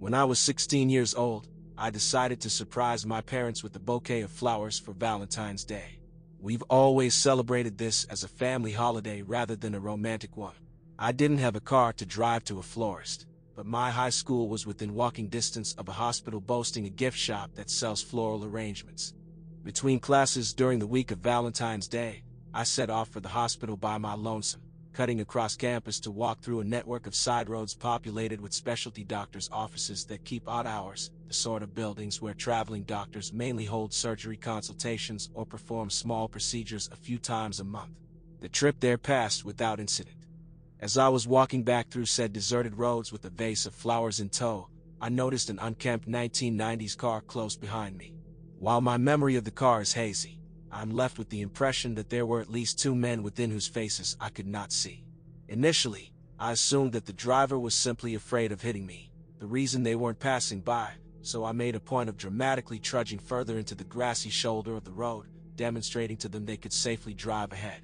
When I was 16 years old, I decided to surprise my parents with a bouquet of flowers for Valentine's Day. We've always celebrated this as a family holiday rather than a romantic one. I didn't have a car to drive to a florist, but my high school was within walking distance of a hospital boasting a gift shop that sells floral arrangements. Between classes during the week of Valentine's Day, I set off for the hospital by my lonesome, cutting across campus to walk through a network of side roads populated with specialty doctors' offices that keep odd hours, the sort of buildings where traveling doctors mainly hold surgery consultations or perform small procedures a few times a month. The trip there passed without incident. As I was walking back through said deserted roads with a vase of flowers in tow, I noticed an unkempt 1990s car close behind me. While my memory of the car is hazy, I'm left with the impression that there were at least two men within whose faces I could not see. Initially, I assumed that the driver was simply afraid of hitting me, the reason they weren't passing by, so I made a point of dramatically trudging further into the grassy shoulder of the road, demonstrating to them they could safely drive ahead.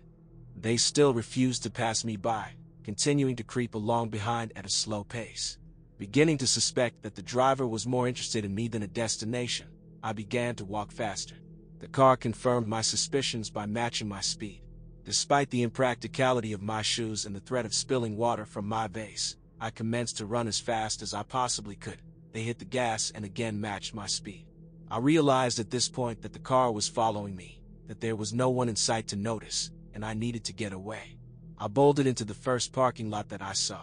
They still refused to pass me by, continuing to creep along behind at a slow pace. Beginning to suspect that the driver was more interested in me than a destination, I began to walk faster. The car confirmed my suspicions by matching my speed. Despite the impracticality of my shoes and the threat of spilling water from my vase, I commenced to run as fast as I possibly could. They hit the gas and again matched my speed. I realized at this point that the car was following me, that there was no one in sight to notice, and I needed to get away. I bolted into the first parking lot that I saw.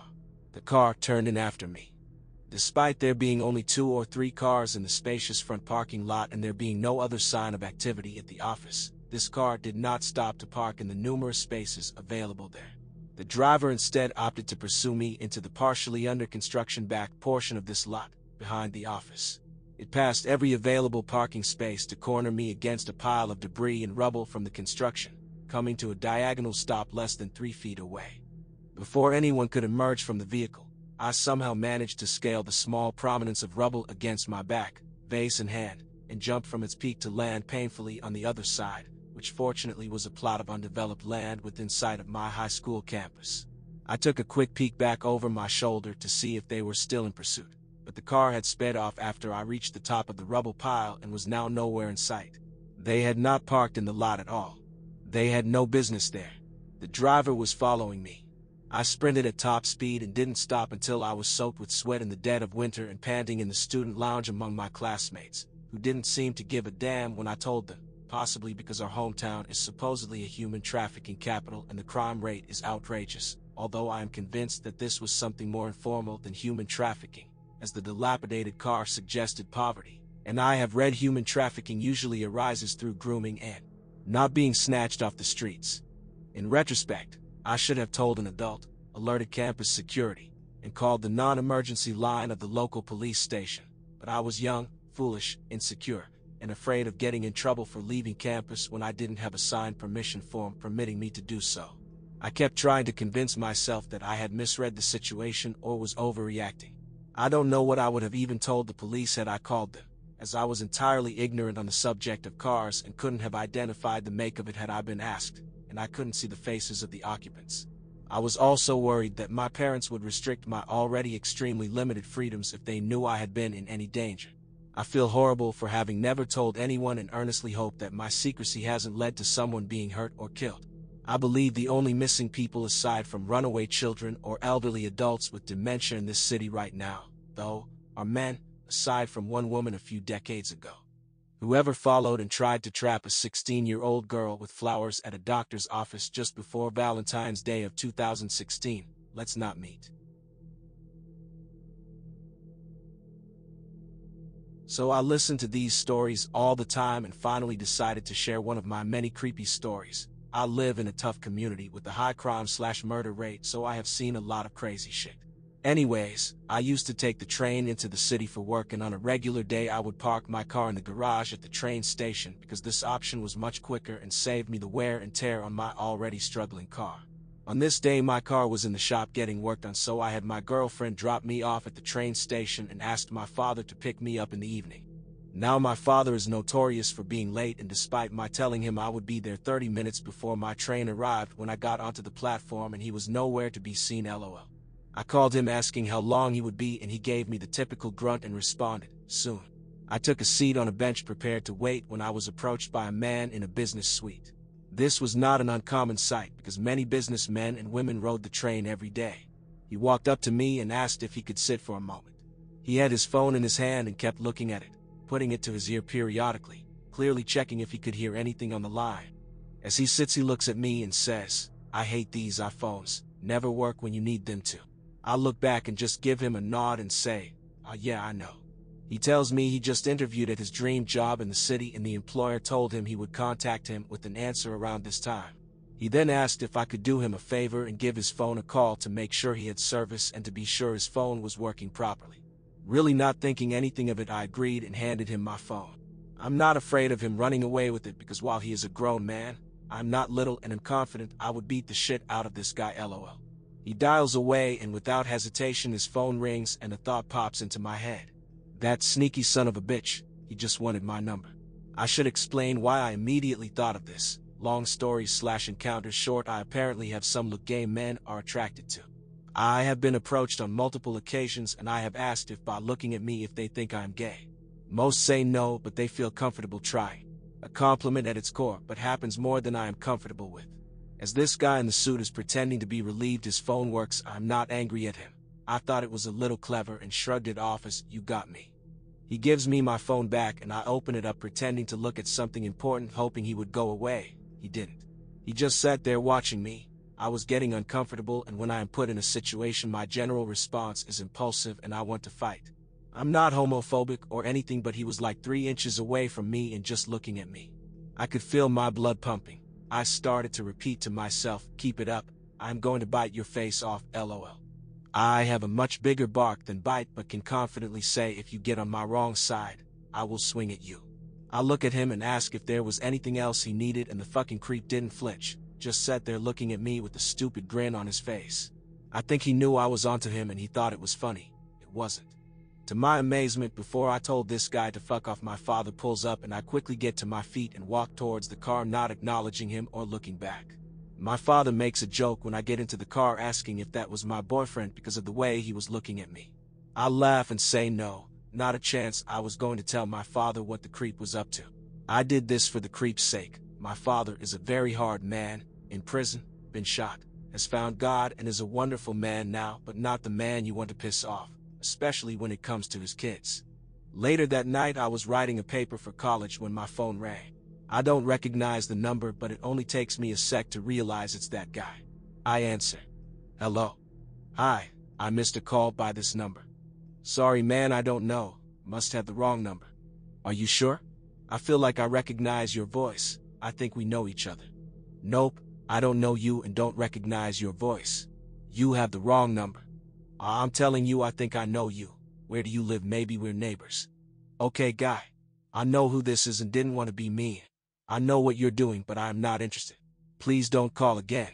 The car turned in after me. Despite there being only two or three cars in the spacious front parking lot and there being no other sign of activity at the office, this car did not stop to park in the numerous spaces available there. The driver instead opted to pursue me into the partially under construction back portion of this lot, behind the office. It passed every available parking space to corner me against a pile of debris and rubble from the construction, coming to a diagonal stop less than three feet away. Before anyone could emerge from the vehicle, I somehow managed to scale the small prominence of rubble against my back, vase in hand, and jump from its peak to land painfully on the other side, which fortunately was a plot of undeveloped land within sight of my high school campus. I took a quick peek back over my shoulder to see if they were still in pursuit, but the car had sped off after I reached the top of the rubble pile and was now nowhere in sight. They had not parked in the lot at all. They had no business there. The driver was following me, I sprinted at top speed and didn't stop until I was soaked with sweat in the dead of winter and panting in the student lounge among my classmates, who didn't seem to give a damn when I told them, possibly because our hometown is supposedly a human trafficking capital and the crime rate is outrageous, although I am convinced that this was something more informal than human trafficking, as the dilapidated car suggested poverty, and I have read human trafficking usually arises through grooming and not being snatched off the streets. In retrospect, I should have told an adult, alerted campus security, and called the non-emergency line of the local police station. But I was young, foolish, insecure, and afraid of getting in trouble for leaving campus when I didn't have a signed permission form permitting me to do so. I kept trying to convince myself that I had misread the situation or was overreacting. I don't know what I would have even told the police had I called them, as I was entirely ignorant on the subject of cars and couldn't have identified the make of it had I been asked and I couldn't see the faces of the occupants. I was also worried that my parents would restrict my already extremely limited freedoms if they knew I had been in any danger. I feel horrible for having never told anyone and earnestly hope that my secrecy hasn't led to someone being hurt or killed. I believe the only missing people aside from runaway children or elderly adults with dementia in this city right now, though, are men, aside from one woman a few decades ago. Whoever followed and tried to trap a 16-year-old girl with flowers at a doctor's office just before Valentine's Day of 2016, let's not meet. So I listened to these stories all the time and finally decided to share one of my many creepy stories. I live in a tough community with a high crime slash murder rate so I have seen a lot of crazy shit. Anyways, I used to take the train into the city for work and on a regular day I would park my car in the garage at the train station because this option was much quicker and saved me the wear and tear on my already struggling car. On this day my car was in the shop getting worked on so I had my girlfriend drop me off at the train station and asked my father to pick me up in the evening. Now my father is notorious for being late and despite my telling him I would be there 30 minutes before my train arrived when I got onto the platform and he was nowhere to be seen lol. I called him asking how long he would be and he gave me the typical grunt and responded, soon. I took a seat on a bench prepared to wait when I was approached by a man in a business suite. This was not an uncommon sight because many businessmen and women rode the train every day. He walked up to me and asked if he could sit for a moment. He had his phone in his hand and kept looking at it, putting it to his ear periodically, clearly checking if he could hear anything on the line. As he sits, he looks at me and says, I hate these iPhones, never work when you need them to. I look back and just give him a nod and say, Oh, yeah, I know. He tells me he just interviewed at his dream job in the city and the employer told him he would contact him with an answer around this time. He then asked if I could do him a favor and give his phone a call to make sure he had service and to be sure his phone was working properly. Really not thinking anything of it, I agreed and handed him my phone. I'm not afraid of him running away with it because while he is a grown man, I'm not little and am confident I would beat the shit out of this guy lol. He dials away and without hesitation his phone rings and a thought pops into my head. That sneaky son of a bitch, he just wanted my number. I should explain why I immediately thought of this. Long stories slash encounters short I apparently have some look gay men are attracted to. I have been approached on multiple occasions and I have asked if by looking at me if they think I am gay. Most say no, but they feel comfortable trying. A compliment at its core, but happens more than I am comfortable with. As this guy in the suit is pretending to be relieved his phone works, I'm not angry at him. I thought it was a little clever and shrugged it off as, you got me. He gives me my phone back and I open it up pretending to look at something important hoping he would go away. He didn't. He just sat there watching me. I was getting uncomfortable and when I am put in a situation my general response is impulsive and I want to fight. I'm not homophobic or anything but he was like three inches away from me and just looking at me. I could feel my blood pumping. I started to repeat to myself, keep it up, I'm going to bite your face off, lol. I have a much bigger bark than bite but can confidently say if you get on my wrong side, I will swing at you. I look at him and ask if there was anything else he needed and the fucking creep didn't flinch, just sat there looking at me with a stupid grin on his face. I think he knew I was onto him and he thought it was funny. It wasn't. To my amazement, before I told this guy to fuck off, my father pulls up and I quickly get to my feet and walk towards the car, not acknowledging him or looking back. My father makes a joke when I get into the car asking if that was my boyfriend because of the way he was looking at me. I laugh and say no, not a chance I was going to tell my father what the creep was up to. I did this for the creep's sake. My father is a very hard man, in prison, been shot, has found God and is a wonderful man now, but not the man you want to piss off especially when it comes to his kids. Later that night, I was writing a paper for college when my phone rang. I don't recognize the number, but it only takes me a sec to realize it's that guy. I answer. Hello. Hi, I missed a call by this number. Sorry, man, I don't know. Must have the wrong number. Are you sure? I feel like I recognize your voice. I think we know each other. Nope, I don't know you and don't recognize your voice. You have the wrong number. I'm telling you, I think I know you. Where do you live? Maybe we're neighbors. Okay, guy. I know who this is and didn't want to be mean. I know what you're doing, but I am not interested. Please don't call again.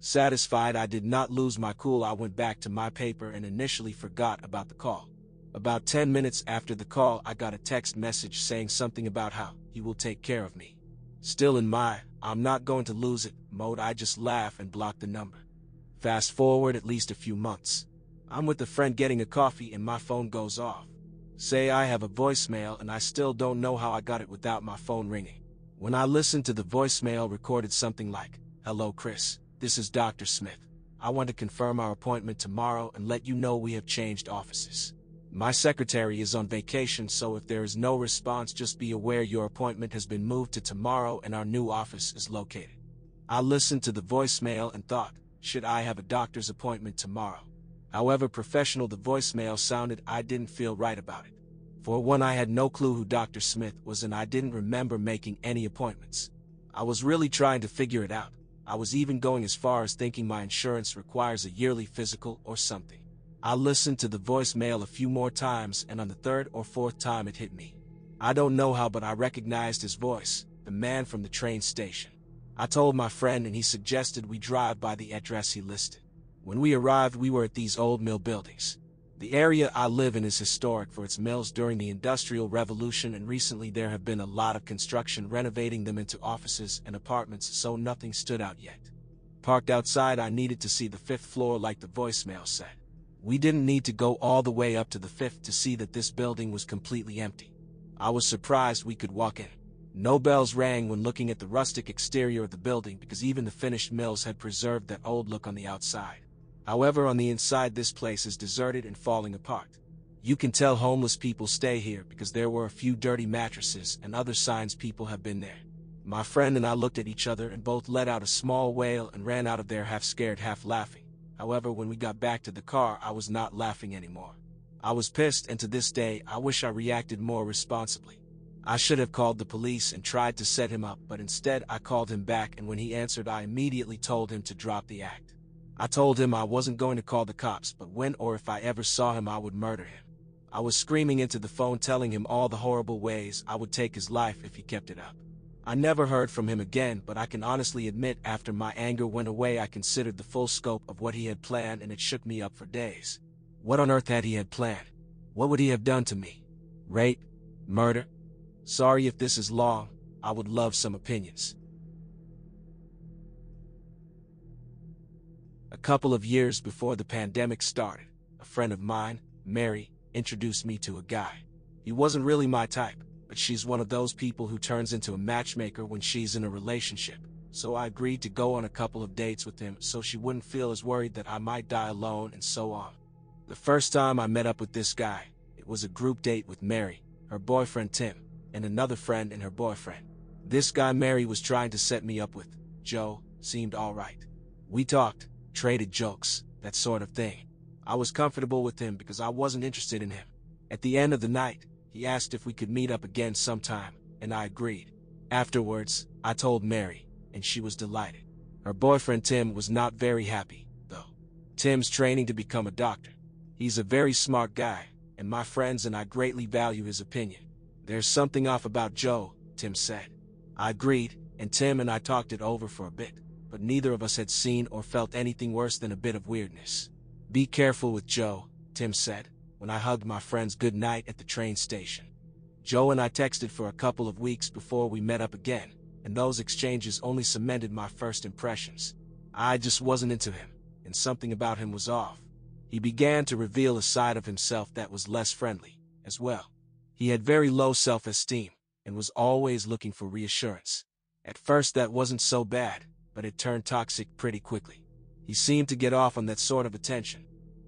Satisfied I did not lose my cool, I went back to my paper and initially forgot about the call. About 10 minutes after the call, I got a text message saying something about how he will take care of me. Still in my, I'm not going to lose it mode, I just laugh and block the number. Fast forward at least a few months. I'm with a friend getting a coffee and my phone goes off. Say I have a voicemail and I still don't know how I got it without my phone ringing. When I listened to the voicemail recorded something like, Hello Chris, this is Dr. Smith. I want to confirm our appointment tomorrow and let you know we have changed offices. My secretary is on vacation so if there is no response just be aware your appointment has been moved to tomorrow and our new office is located. I listened to the voicemail and thought, should I have a doctor's appointment tomorrow? However professional the voicemail sounded, I didn't feel right about it. For one, I had no clue who Dr. Smith was and I didn't remember making any appointments. I was really trying to figure it out. I was even going as far as thinking my insurance requires a yearly physical or something. I listened to the voicemail a few more times and on the third or fourth time it hit me. I don't know how but I recognized his voice, the man from the train station. I told my friend and he suggested we drive by the address he listed. When we arrived, we were at these old mill buildings. The area I live in is historic for its mills during the Industrial Revolution and recently there have been a lot of construction renovating them into offices and apartments so nothing stood out yet. Parked outside I needed to see the fifth floor like the voicemail said. We didn't need to go all the way up to the fifth to see that this building was completely empty. I was surprised we could walk in. No bells rang when looking at the rustic exterior of the building because even the finished mills had preserved that old look on the outside. However, on the inside this place is deserted and falling apart. You can tell homeless people stay here because there were a few dirty mattresses and other signs people have been there. My friend and I looked at each other and both let out a small wail and ran out of there half scared, half laughing. However, when we got back to the car, I was not laughing anymore. I was pissed and to this day, I wish I reacted more responsibly. I should have called the police and tried to set him up, but instead I called him back and when he answered I immediately told him to drop the act. I told him I wasn't going to call the cops, but when or if I ever saw him I would murder him. I was screaming into the phone telling him all the horrible ways I would take his life if he kept it up. I never heard from him again, but I can honestly admit after my anger went away I considered the full scope of what he had planned and it shook me up for days. What on earth had he had planned? What would he have done to me? Rape? Murder? Sorry if this is long, I would love some opinions. Couple of years before the pandemic started, a friend of mine, Mary, introduced me to a guy. He wasn't really my type, but she's one of those people who turns into a matchmaker when she's in a relationship. So I agreed to go on a couple of dates with him so she wouldn't feel as worried that I might die alone and so on. The first time I met up with this guy, it was a group date with Mary, her boyfriend Tim, and another friend and her boyfriend. This guy Mary was trying to set me up with, Joe, seemed alright. We talked, traded jokes, that sort of thing. I was comfortable with him because I wasn't interested in him. At the end of the night, he asked if we could meet up again sometime, and I agreed. Afterwards, I told Mary, and she was delighted. Her boyfriend Tim was not very happy, though. Tim's training to become a doctor. He's a very smart guy, and my friends and I greatly value his opinion. There's something off about Joe, Tim said. I agreed, and Tim and I talked it over for a bit, but neither of us had seen or felt anything worse than a bit of weirdness. Be careful with Joe, Tim said, when I hugged my friends good night at the train station. Joe and I texted for a couple of weeks before we met up again, and those exchanges only cemented my first impressions. I just wasn't into him, and something about him was off. He began to reveal a side of himself that was less friendly, as well. He had very low self-esteem and was always looking for reassurance. At first that wasn't so bad, but it turned toxic pretty quickly. He seemed to get off on that sort of attention.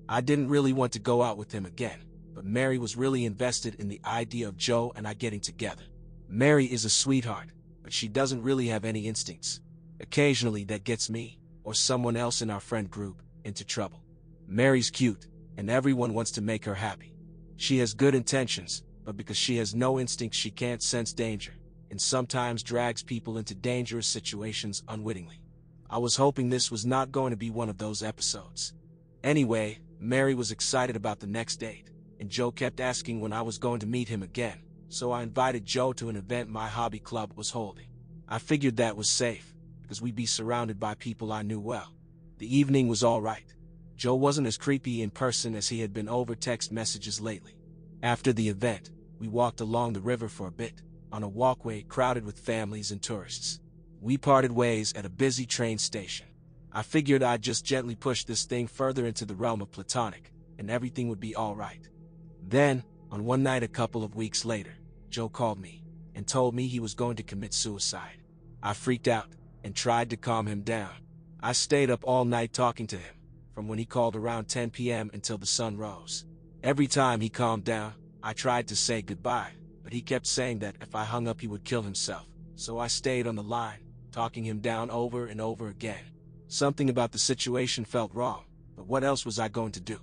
I didn't really want to go out with him again, but Mary was really invested in the idea of Joe and I getting together. Mary is a sweetheart, but she doesn't really have any instincts. Occasionally that gets me, or someone else in our friend group, into trouble. Mary's cute, and everyone wants to make her happy. She has good intentions, but because she has no instincts she can't sense danger, and sometimes drags people into dangerous situations unwittingly. I was hoping this was not going to be one of those episodes. Anyway, Mary was excited about the next date, and Joe kept asking when I was going to meet him again, so I invited Joe to an event my hobby club was holding. I figured that was safe, because we'd be surrounded by people I knew well. The evening was alright. Joe wasn't as creepy in person as he had been over text messages lately. After the event, we walked along the river for a bit, on a walkway crowded with families and tourists. We parted ways at a busy train station. I figured I'd just gently push this thing further into the realm of platonic, and everything would be alright. Then, on one night a couple of weeks later, Joe called me and told me he was going to commit suicide. I freaked out and tried to calm him down. I stayed up all night talking to him, from when he called around 10 p.m. until the sun rose. Every time he calmed down, I tried to say goodbye, but he kept saying that if I hung up he would kill himself. So I stayed on the line, talking him down over and over again. Something about the situation felt wrong, but what else was I going to do?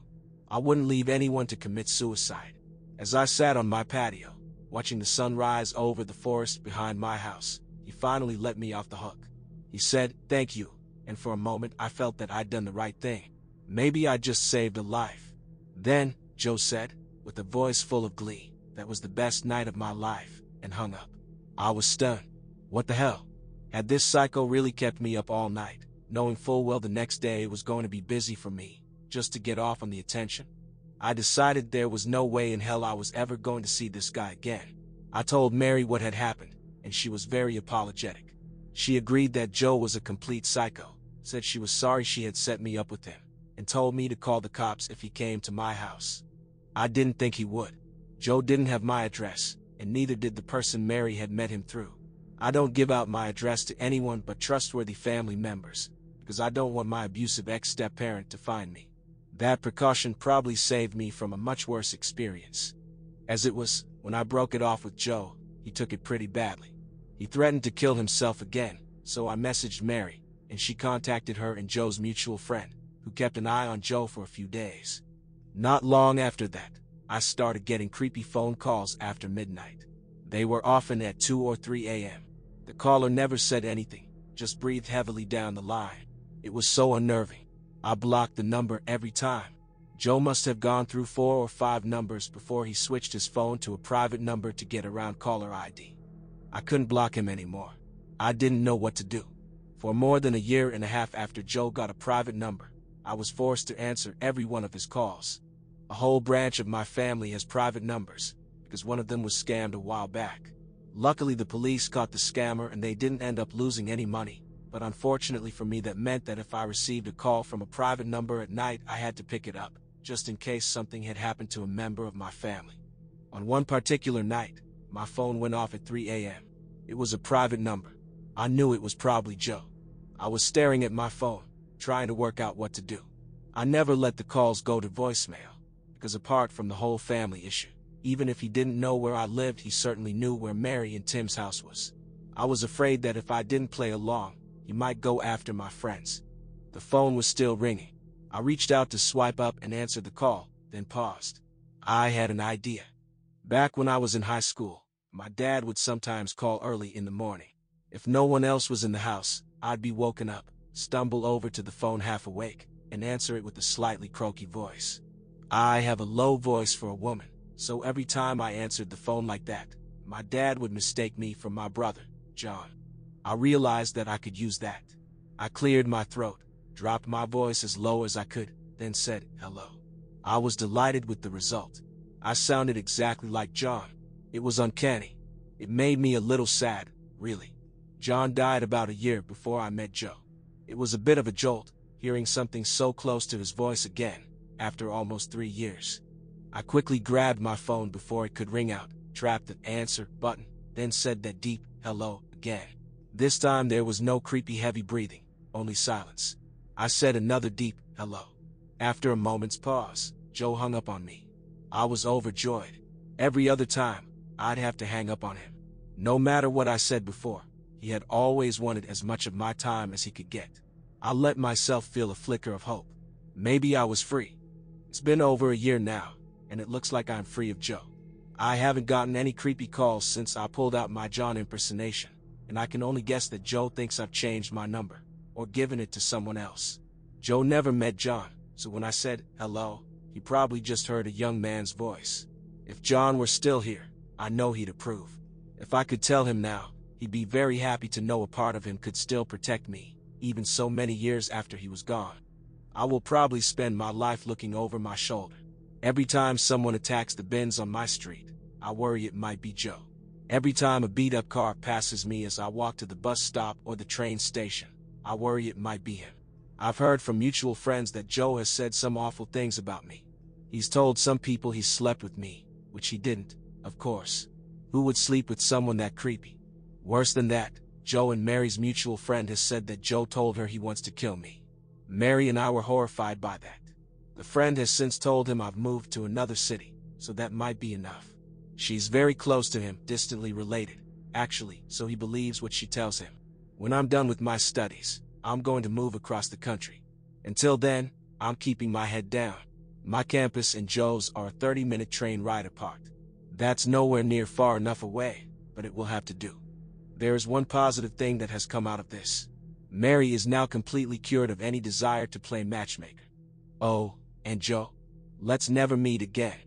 I wouldn't leave anyone to commit suicide. As I sat on my patio, watching the sun rise over the forest behind my house, he finally let me off the hook. He said, thank you, and for a moment I felt that I'd done the right thing. Maybe I just saved a life. Then, Joe said, with a voice full of glee. That was the best night of my life, and hung up. I was stunned. What the hell? Had this psycho really kept me up all night, knowing full well the next day it was going to be busy for me, just to get off on the attention? I decided there was no way in hell I was ever going to see this guy again. I told Mary what had happened, and she was very apologetic. She agreed that Joe was a complete psycho, said she was sorry she had set me up with him, and told me to call the cops if he came to my house. I didn't think he would. Joe didn't have my address, and neither did the person Mary had met him through. I don't give out my address to anyone but trustworthy family members, because I don't want my abusive ex-step-parent to find me. That precaution probably saved me from a much worse experience. As it was, when I broke it off with Joe, he took it pretty badly. He threatened to kill himself again, so I messaged Mary, and she contacted her and Joe's mutual friend, who kept an eye on Joe for a few days. Not long after that, I started getting creepy phone calls after midnight. They were often at 2 or 3 a.m. The caller never said anything, just breathed heavily down the line. It was so unnerving. I blocked the number every time. Joe must have gone through four or five numbers before he switched his phone to a private number to get around caller ID. I couldn't block him anymore. I didn't know what to do. For more than a year and a half after Joe got a private number, I was forced to answer every one of his calls. A whole branch of my family has private numbers, because one of them was scammed a while back. Luckily, the police caught the scammer and they didn't end up losing any money. But unfortunately for me, that meant that if I received a call from a private number at night, I had to pick it up, just in case something had happened to a member of my family. On one particular night, my phone went off at 3 a.m. It was a private number. I knew it was probably Joe. I was staring at my phone, trying to work out what to do. I never let the calls go to voicemail, because apart from the whole family issue, even if he didn't know where I lived, he certainly knew where Mary and Tim's house was. I was afraid that if I didn't play along, he might go after my friends. The phone was still ringing. I reached out to swipe up and answer the call, then paused. I had an idea. Back when I was in high school, my dad would sometimes call early in the morning. If no one else was in the house, I'd be woken up, stumble over to the phone half awake, and answer it with a slightly croaky voice. I have a low voice for a woman, so every time I answered the phone like that, my dad would mistake me for my brother, John. I realized that I could use that. I cleared my throat, dropped my voice as low as I could, then said, hello. I was delighted with the result. I sounded exactly like John. It was uncanny. It made me a little sad, really. John died about a year before I met Joe. It was a bit of a jolt, hearing something so close to his voice again, after almost three years. I quickly grabbed my phone before it could ring out, tapped the answer button, then said that deep hello again. This time there was no creepy heavy breathing, only silence. I said another deep hello. After a moment's pause, Joe hung up on me. I was overjoyed. Every other time, I'd have to hang up on him. No matter what I said before, he had always wanted as much of my time as he could get. I let myself feel a flicker of hope. Maybe I was free. It's been over a year now, and it looks like I'm free of Joe. I haven't gotten any creepy calls since I pulled out my John impersonation, and I can only guess that Joe thinks I've changed my number, or given it to someone else. Joe never met John, so when I said hello, he probably just heard a young man's voice. If John were still here, I know he'd approve. If I could tell him now, he'd be very happy to know a part of him could still protect me, even so many years after he was gone. I will probably spend my life looking over my shoulder, Every time someone attacks the bins on my street, I worry it might be Joe. Every time a beat-up car passes me as I walk to the bus stop or the train station, I worry it might be him. I've heard from mutual friends that Joe has said some awful things about me. He's told some people he slept with me, which he didn't, of course. Who would sleep with someone that creepy? Worse than that, Joe and Mary's mutual friend has said that Joe told her he wants to kill me. Mary and I were horrified by that. The friend has since told him I've moved to another city, so that might be enough. She's very close to him, distantly related, actually, so he believes what she tells him. When I'm done with my studies, I'm going to move across the country. Until then, I'm keeping my head down. My campus and Joe's are a 30-minute train ride apart. That's nowhere near far enough away, but it will have to do. There is one positive thing that has come out of this. Mary is now completely cured of any desire to play matchmaker. Oh, and Joe, let's never meet again.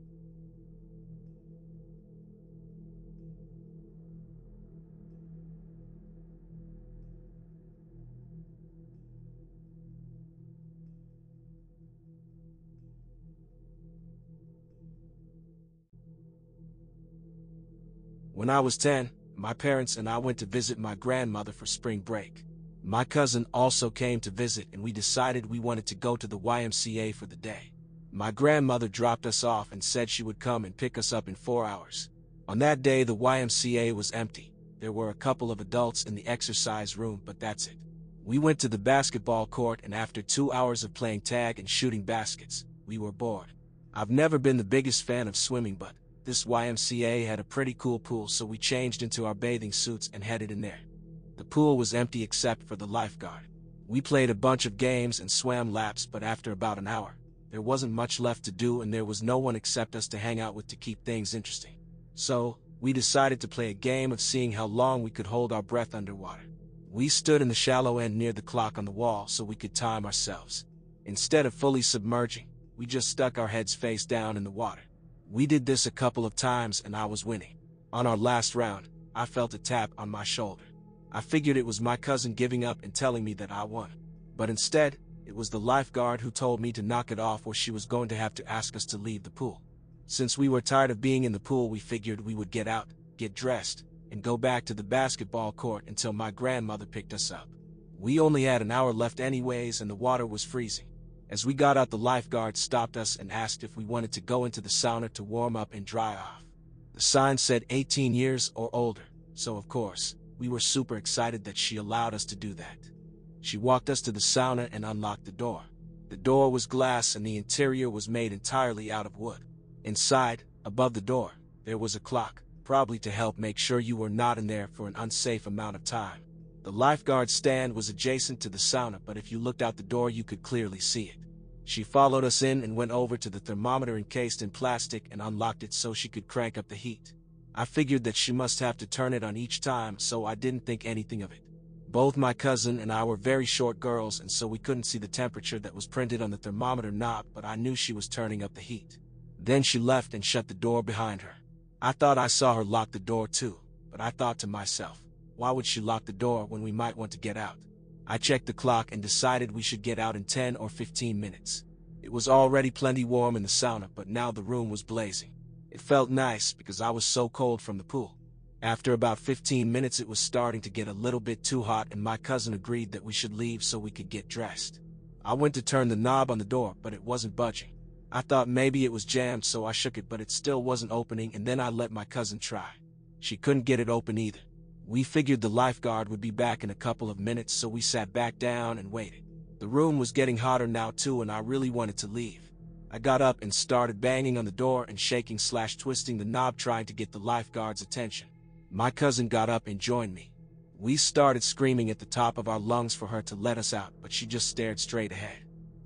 When I was 10, my parents and I went to visit my grandmother for spring break. My cousin also came to visit and we decided we wanted to go to the YMCA for the day. My grandmother dropped us off and said she would come and pick us up in four hours. On that day, the YMCA was empty. There were a couple of adults in the exercise room, but that's it. We went to the basketball court and after two hours of playing tag and shooting baskets, we were bored. I've never been the biggest fan of swimming, but this YMCA had a pretty cool pool, so we changed into our bathing suits and headed in there. The pool was empty except for the lifeguard. We played a bunch of games and swam laps, but after about an hour, there wasn't much left to do and there was no one except us to hang out with to keep things interesting. So, we decided to play a game of seeing how long we could hold our breath underwater. We stood in the shallow end near the clock on the wall so we could time ourselves. Instead of fully submerging, we just stuck our heads face down in the water. We did this a couple of times and I was winning. On our last round, I felt a tap on my shoulder. I figured it was my cousin giving up and telling me that I won. But instead, it was the lifeguard who told me to knock it off or she was going to have to ask us to leave the pool. Since we were tired of being in the pool, we figured we would get out, get dressed, and go back to the basketball court until my grandmother picked us up. We only had an hour left anyways and the water was freezing. As we got out the lifeguard stopped us and asked if we wanted to go into the sauna to warm up and dry off. The sign said 18 years or older, so of course, we were super excited that she allowed us to do that. She walked us to the sauna and unlocked the door. The door was glass and the interior was made entirely out of wood. Inside, above the door, there was a clock, probably to help make sure you were not in there for an unsafe amount of time. The lifeguard stand was adjacent to the sauna, but if you looked out the door, you could clearly see it. She followed us in and went over to the thermometer encased in plastic and unlocked it so she could crank up the heat. I figured that she must have to turn it on each time, so I didn't think anything of it. Both my cousin and I were very short girls, and so we couldn't see the temperature that was printed on the thermometer knob, but I knew she was turning up the heat. Then she left and shut the door behind her. I thought I saw her lock the door too, but I thought to myself, why would she lock the door when we might want to get out? I checked the clock and decided we should get out in 10 or 15 minutes. It was already plenty warm in the sauna, but now the room was blazing. It felt nice because I was so cold from the pool. After about 15 minutes, it was starting to get a little bit too hot, and my cousin agreed that we should leave so we could get dressed. I went to turn the knob on the door, but it wasn't budging. I thought maybe it was jammed, so I shook it, but it still wasn't opening, and then I let my cousin try. She couldn't get it open either. We figured the lifeguard would be back in a couple of minutes, so we sat back down and waited. The room was getting hotter now too, and I really wanted to leave. I got up and started banging on the door and shaking slash twisting the knob trying to get the lifeguard's attention. My cousin got up and joined me. We started screaming at the top of our lungs for her to let us out, but she just stared straight ahead.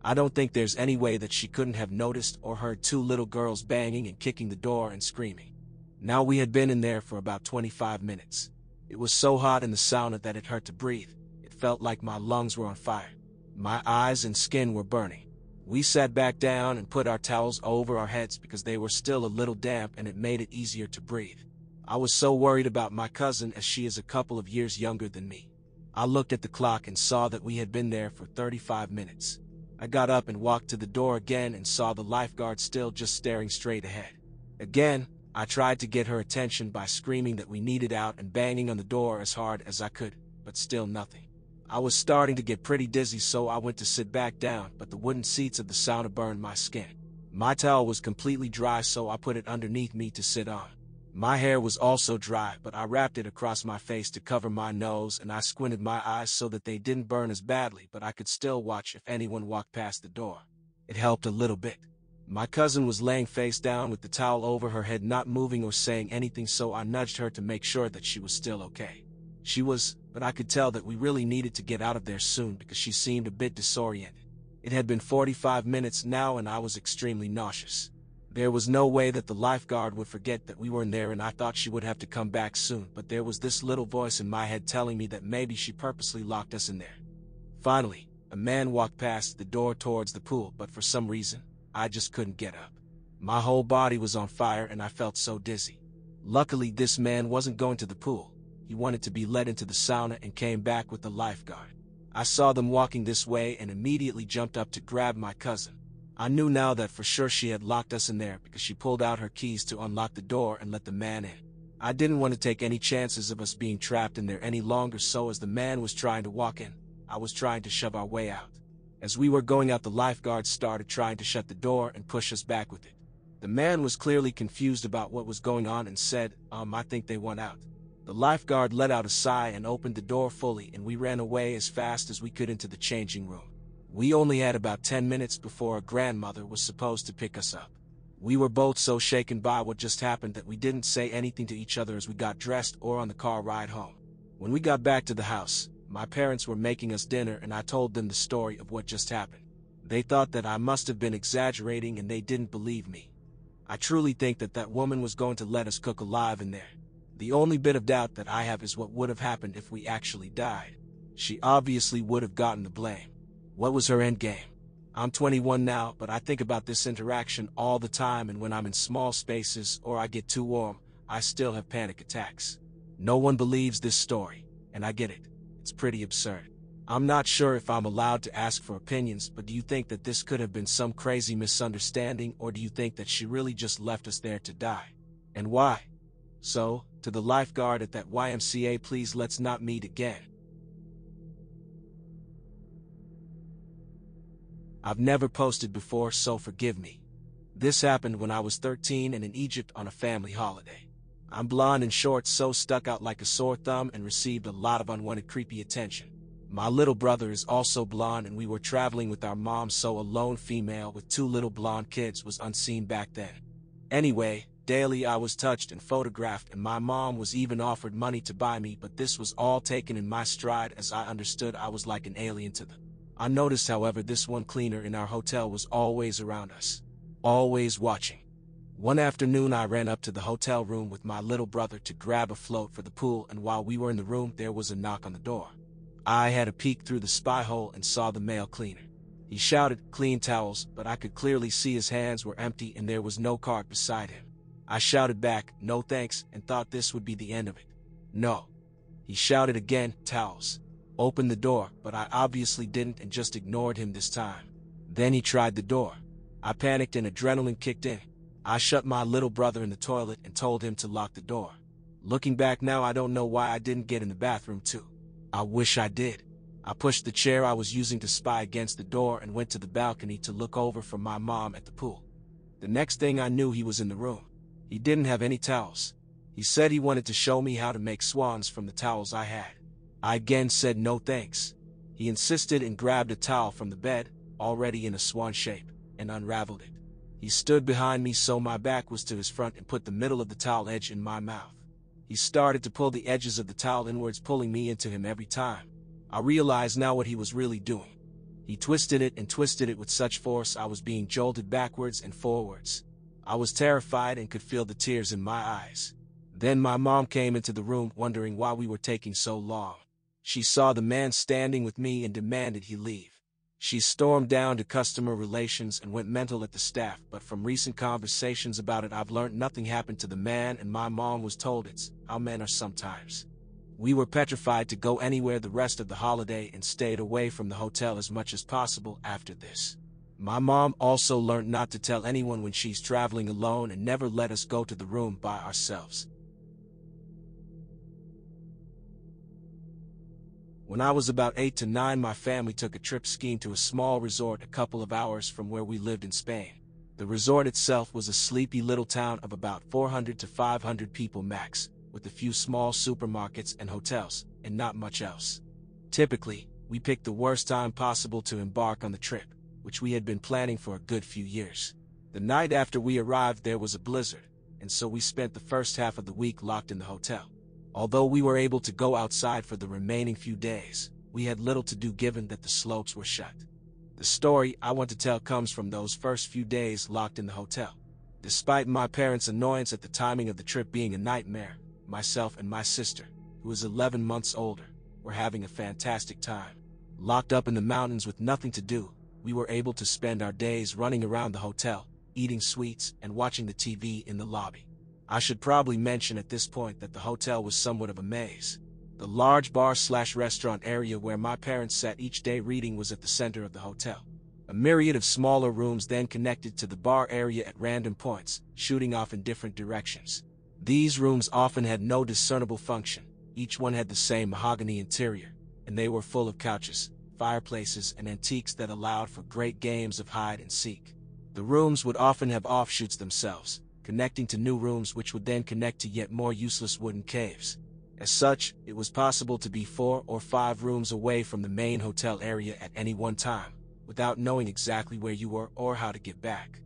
I don't think there's any way that she couldn't have noticed or heard two little girls banging and kicking the door and screaming. Now we had been in there for about 25 minutes. It was so hot in the sauna that it hurt to breathe. It felt like my lungs were on fire. My eyes and skin were burning. We sat back down and put our towels over our heads because they were still a little damp and it made it easier to breathe. I was so worried about my cousin as she is a couple of years younger than me. I looked at the clock and saw that we had been there for 35 minutes. I got up and walked to the door again and saw the lifeguard still just staring straight ahead. Again, I tried to get her attention by screaming that we needed out and banging on the door as hard as I could, but still nothing. I was starting to get pretty dizzy so I went to sit back down, but the wooden seats of the sauna burned my skin. My towel was completely dry so I put it underneath me to sit on. My hair was also dry, but I wrapped it across my face to cover my nose and I squinted my eyes so that they didn't burn as badly, but I could still watch if anyone walked past the door. It helped a little bit. My cousin was laying face down with the towel over her head not moving or saying anything so I nudged her to make sure that she was still okay. She was, but I could tell that we really needed to get out of there soon because she seemed a bit disoriented. It had been 45 minutes now and I was extremely nauseous. There was no way that the lifeguard would forget that we were in there and I thought she would have to come back soon, but there was this little voice in my head telling me that maybe she purposely locked us in there. Finally, a man walked past the door towards the pool, but for some reason, I just couldn't get up. My whole body was on fire and I felt so dizzy. Luckily, this man wasn't going to the pool. He wanted to be led into the sauna and came back with the lifeguard. I saw them walking this way and immediately jumped up to grab my cousin. I knew now that for sure she had locked us in there because she pulled out her keys to unlock the door and let the man in. I didn't want to take any chances of us being trapped in there any longer so as the man was trying to walk in, I was trying to shove our way out. As we were going out the lifeguard started trying to shut the door and push us back with it. The man was clearly confused about what was going on and said, um, I think they want out. The lifeguard let out a sigh and opened the door fully and we ran away as fast as we could into the changing room. We only had about 10 minutes before our grandmother was supposed to pick us up. We were both so shaken by what just happened that we didn't say anything to each other as we got dressed or on the car ride home. When we got back to the house, my parents were making us dinner and I told them the story of what just happened. They thought that I must have been exaggerating and they didn't believe me. I truly think that that woman was going to let us cook alive in there. The only bit of doubt that I have is what would have happened if we actually died. She obviously would have gotten the blame. What was her end game? I'm 21 now, but I think about this interaction all the time and when I'm in small spaces or I get too warm, I still have panic attacks. No one believes this story, and I get it. It's pretty absurd. I'm not sure if I'm allowed to ask for opinions, but do you think that this could have been some crazy misunderstanding or do you think that she really just left us there to die? And why? So, to the lifeguard at that YMCA please let's not meet again. I've never posted before, so forgive me. This happened when I was 13 and in Egypt on a family holiday. I'm blonde and short, so stuck out like a sore thumb and received a lot of unwanted creepy attention. My little brother is also blonde and we were traveling with our mom so a lone female with two little blonde kids was unseen back then. Anyway, daily I was touched and photographed and my mom was even offered money to buy me but this was all taken in my stride as I understood I was like an alien to them. I noticed however this one cleaner in our hotel was always around us. Always watching. One afternoon I ran up to the hotel room with my little brother to grab a float for the pool and while we were in the room there was a knock on the door. I had a peek through the spy hole and saw the male cleaner. He shouted, clean towels, but I could clearly see his hands were empty and there was no cart beside him. I shouted back, no thanks, and thought this would be the end of it. No. He shouted again, towels. Opened the door, but I obviously didn't and just ignored him this time. Then he tried the door. I panicked and adrenaline kicked in. I shut my little brother in the toilet and told him to lock the door. Looking back now, I don't know why I didn't get in the bathroom too. I wish I did. I pushed the chair I was using to spy against the door and went to the balcony to look over for my mom at the pool. The next thing I knew he was in the room. He didn't have any towels. He said he wanted to show me how to make swans from the towels I had. I again said no thanks. He insisted and grabbed a towel from the bed, already in a swan shape, and unraveled it. He stood behind me so my back was to his front and put the middle of the towel edge in my mouth. He started to pull the edges of the towel inwards, pulling me into him every time. I realized now what he was really doing. He twisted it and twisted it with such force I was being jolted backwards and forwards. I was terrified and could feel the tears in my eyes. Then my mom came into the room wondering why we were taking so long. She saw the man standing with me and demanded he leave. She stormed down to customer relations and went mental at the staff, but from recent conversations about it I've learned nothing happened to the man and my mom was told it's how men are sometimes. We were petrified to go anywhere the rest of the holiday and stayed away from the hotel as much as possible after this. My mom also learned not to tell anyone when she's traveling alone and never let us go to the room by ourselves. When I was about 8 to 9 my family took a trip skiing to a small resort a couple of hours from where we lived in Spain. The resort itself was a sleepy little town of about 400 to 500 people max, with a few small supermarkets and hotels, and not much else. Typically, we picked the worst time possible to embark on the trip, which we had been planning for a good few years. The night after we arrived there was a blizzard, and so we spent the first half of the week locked in the hotel. Although we were able to go outside for the remaining few days, we had little to do given that the slopes were shut. The story I want to tell comes from those first few days locked in the hotel. Despite my parents' annoyance at the timing of the trip being a nightmare, myself and my sister, who is 11 months older, were having a fantastic time. Locked up in the mountains with nothing to do, we were able to spend our days running around the hotel, eating sweets and watching the TV in the lobby. I should probably mention at this point that the hotel was somewhat of a maze. The large bar slash restaurant area where my parents sat each day reading was at the center of the hotel. A myriad of smaller rooms then connected to the bar area at random points, shooting off in different directions. These rooms often had no discernible function. Each one had the same mahogany interior, and they were full of couches, fireplaces, and antiques that allowed for great games of hide and seek. The rooms would often have offshoots themselves, connecting to new rooms which would then connect to yet more useless wooden caves. As such, it was possible to be four or five rooms away from the main hotel area at any one time, without knowing exactly where you were or how to get back.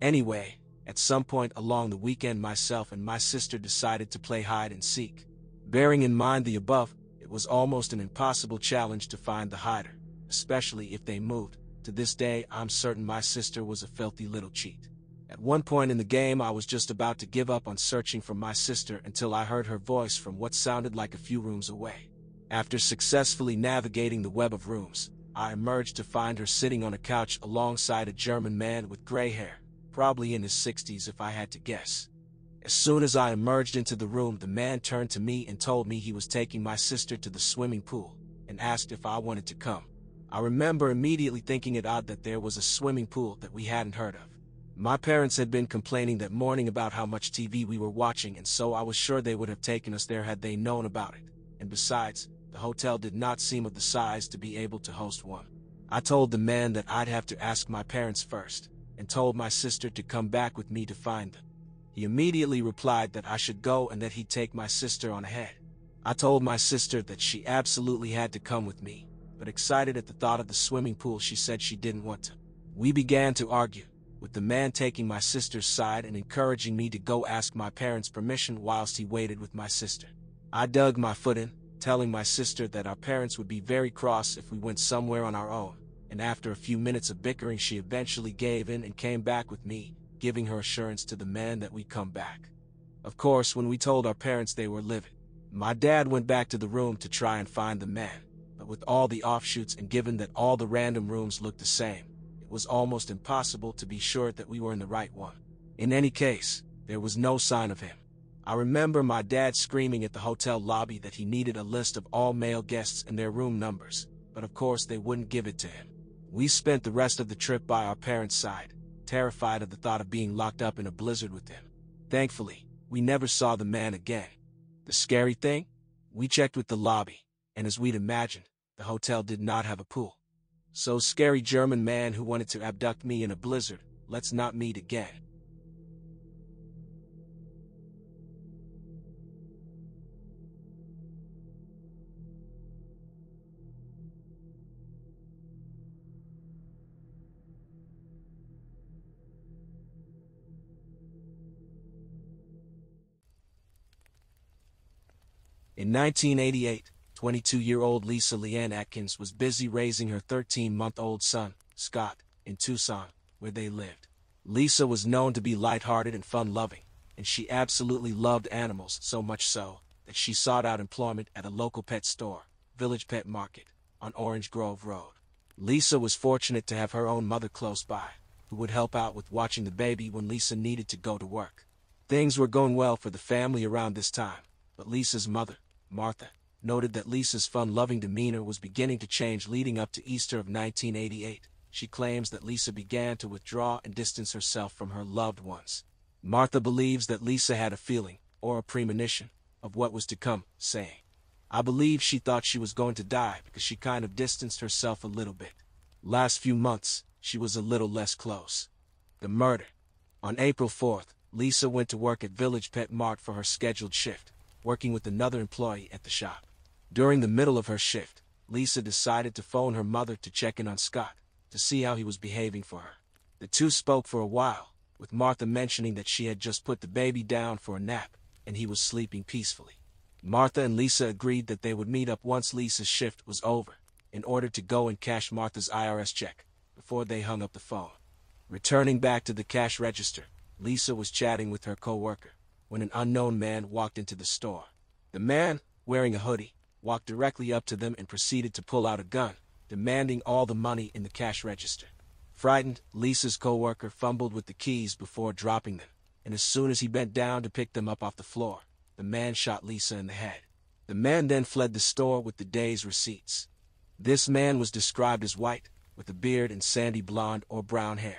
Anyway, at some point along the weekend myself and my sister decided to play hide and seek. Bearing in mind the above, it was almost an impossible challenge to find the hider, especially if they moved. To this day, I'm certain my sister was a filthy little cheat. At one point in the game, I was just about to give up on searching for my sister until I heard her voice from what sounded like a few rooms away. After successfully navigating the web of rooms, I emerged to find her sitting on a couch alongside a German man with gray hair, probably in his 60s if I had to guess. As soon as I emerged into the room, the man turned to me and told me he was taking my sister to the swimming pool and asked if I wanted to come. I remember immediately thinking it odd that there was a swimming pool that we hadn't heard of. My parents had been complaining that morning about how much TV we were watching, and so I was sure they would have taken us there had they known about it. And besides, the hotel did not seem of the size to be able to host one. I told the man that I'd have to ask my parents first, and told my sister to come back with me to find them. He immediately replied that I should go and that he'd take my sister on ahead. I told my sister that she absolutely had to come with me, but excited at the thought of the swimming pool she said she didn't want to. We began to argue, with the man taking my sister's side and encouraging me to go ask my parents permission whilst he waited with my sister. I dug my foot in, telling my sister that our parents would be very cross if we went somewhere on our own, and after a few minutes of bickering she eventually gave in and came back with me, giving her assurance to the man that we'd come back. Of course, when we told our parents they were livid, my dad went back to the room to try and find the man, with all the offshoots and given that all the random rooms looked the same, it was almost impossible to be sure that we were in the right one. In any case, there was no sign of him. I remember my dad screaming at the hotel lobby that he needed a list of all male guests and their room numbers, but of course they wouldn't give it to him. We spent the rest of the trip by our parents' side, terrified of the thought of being locked up in a blizzard with him. Thankfully, we never saw the man again. The scary thing? We checked with the lobby, and as we'd imagined, the hotel did not have a pool. So scary German man who wanted to abduct me in a blizzard, let's not meet again. In 1988, 22-year-old Lisa Leanne Atkins was busy raising her 13-month-old son, Scott, in Tucson, where they lived. Lisa was known to be light-hearted and fun-loving, and she absolutely loved animals so much so that she sought out employment at a local pet store, Village Pet Market, on Orange Grove Road. Lisa was fortunate to have her own mother close by, who would help out with watching the baby when Lisa needed to go to work. Things were going well for the family around this time, but Lisa's mother, Martha, noted that Lisa's fun-loving demeanor was beginning to change leading up to Easter of 1988. She claims that Lisa began to withdraw and distance herself from her loved ones. Martha believes that Lisa had a feeling, or a premonition, of what was to come, saying, I believe she thought she was going to die because she kind of distanced herself a little bit. Last few months, she was a little less close. The murder. On April 4th, Lisa went to work at Village Pet Mart for her scheduled shift working with another employee at the shop. During the middle of her shift, Lisa decided to phone her mother to check in on Scott, to see how he was behaving for her. The two spoke for a while, with Martha mentioning that she had just put the baby down for a nap, and he was sleeping peacefully. Martha and Lisa agreed that they would meet up once Lisa's shift was over, in order to go and cash Martha's IRS check, before they hung up the phone. Returning back to the cash register, Lisa was chatting with her coworker when an unknown man walked into the store. The man, wearing a hoodie, walked directly up to them and proceeded to pull out a gun, demanding all the money in the cash register. Frightened, Lisa's coworker fumbled with the keys before dropping them, and as soon as he bent down to pick them up off the floor, the man shot Lisa in the head. The man then fled the store with the day's receipts. This man was described as white, with a beard and sandy blonde or brown hair.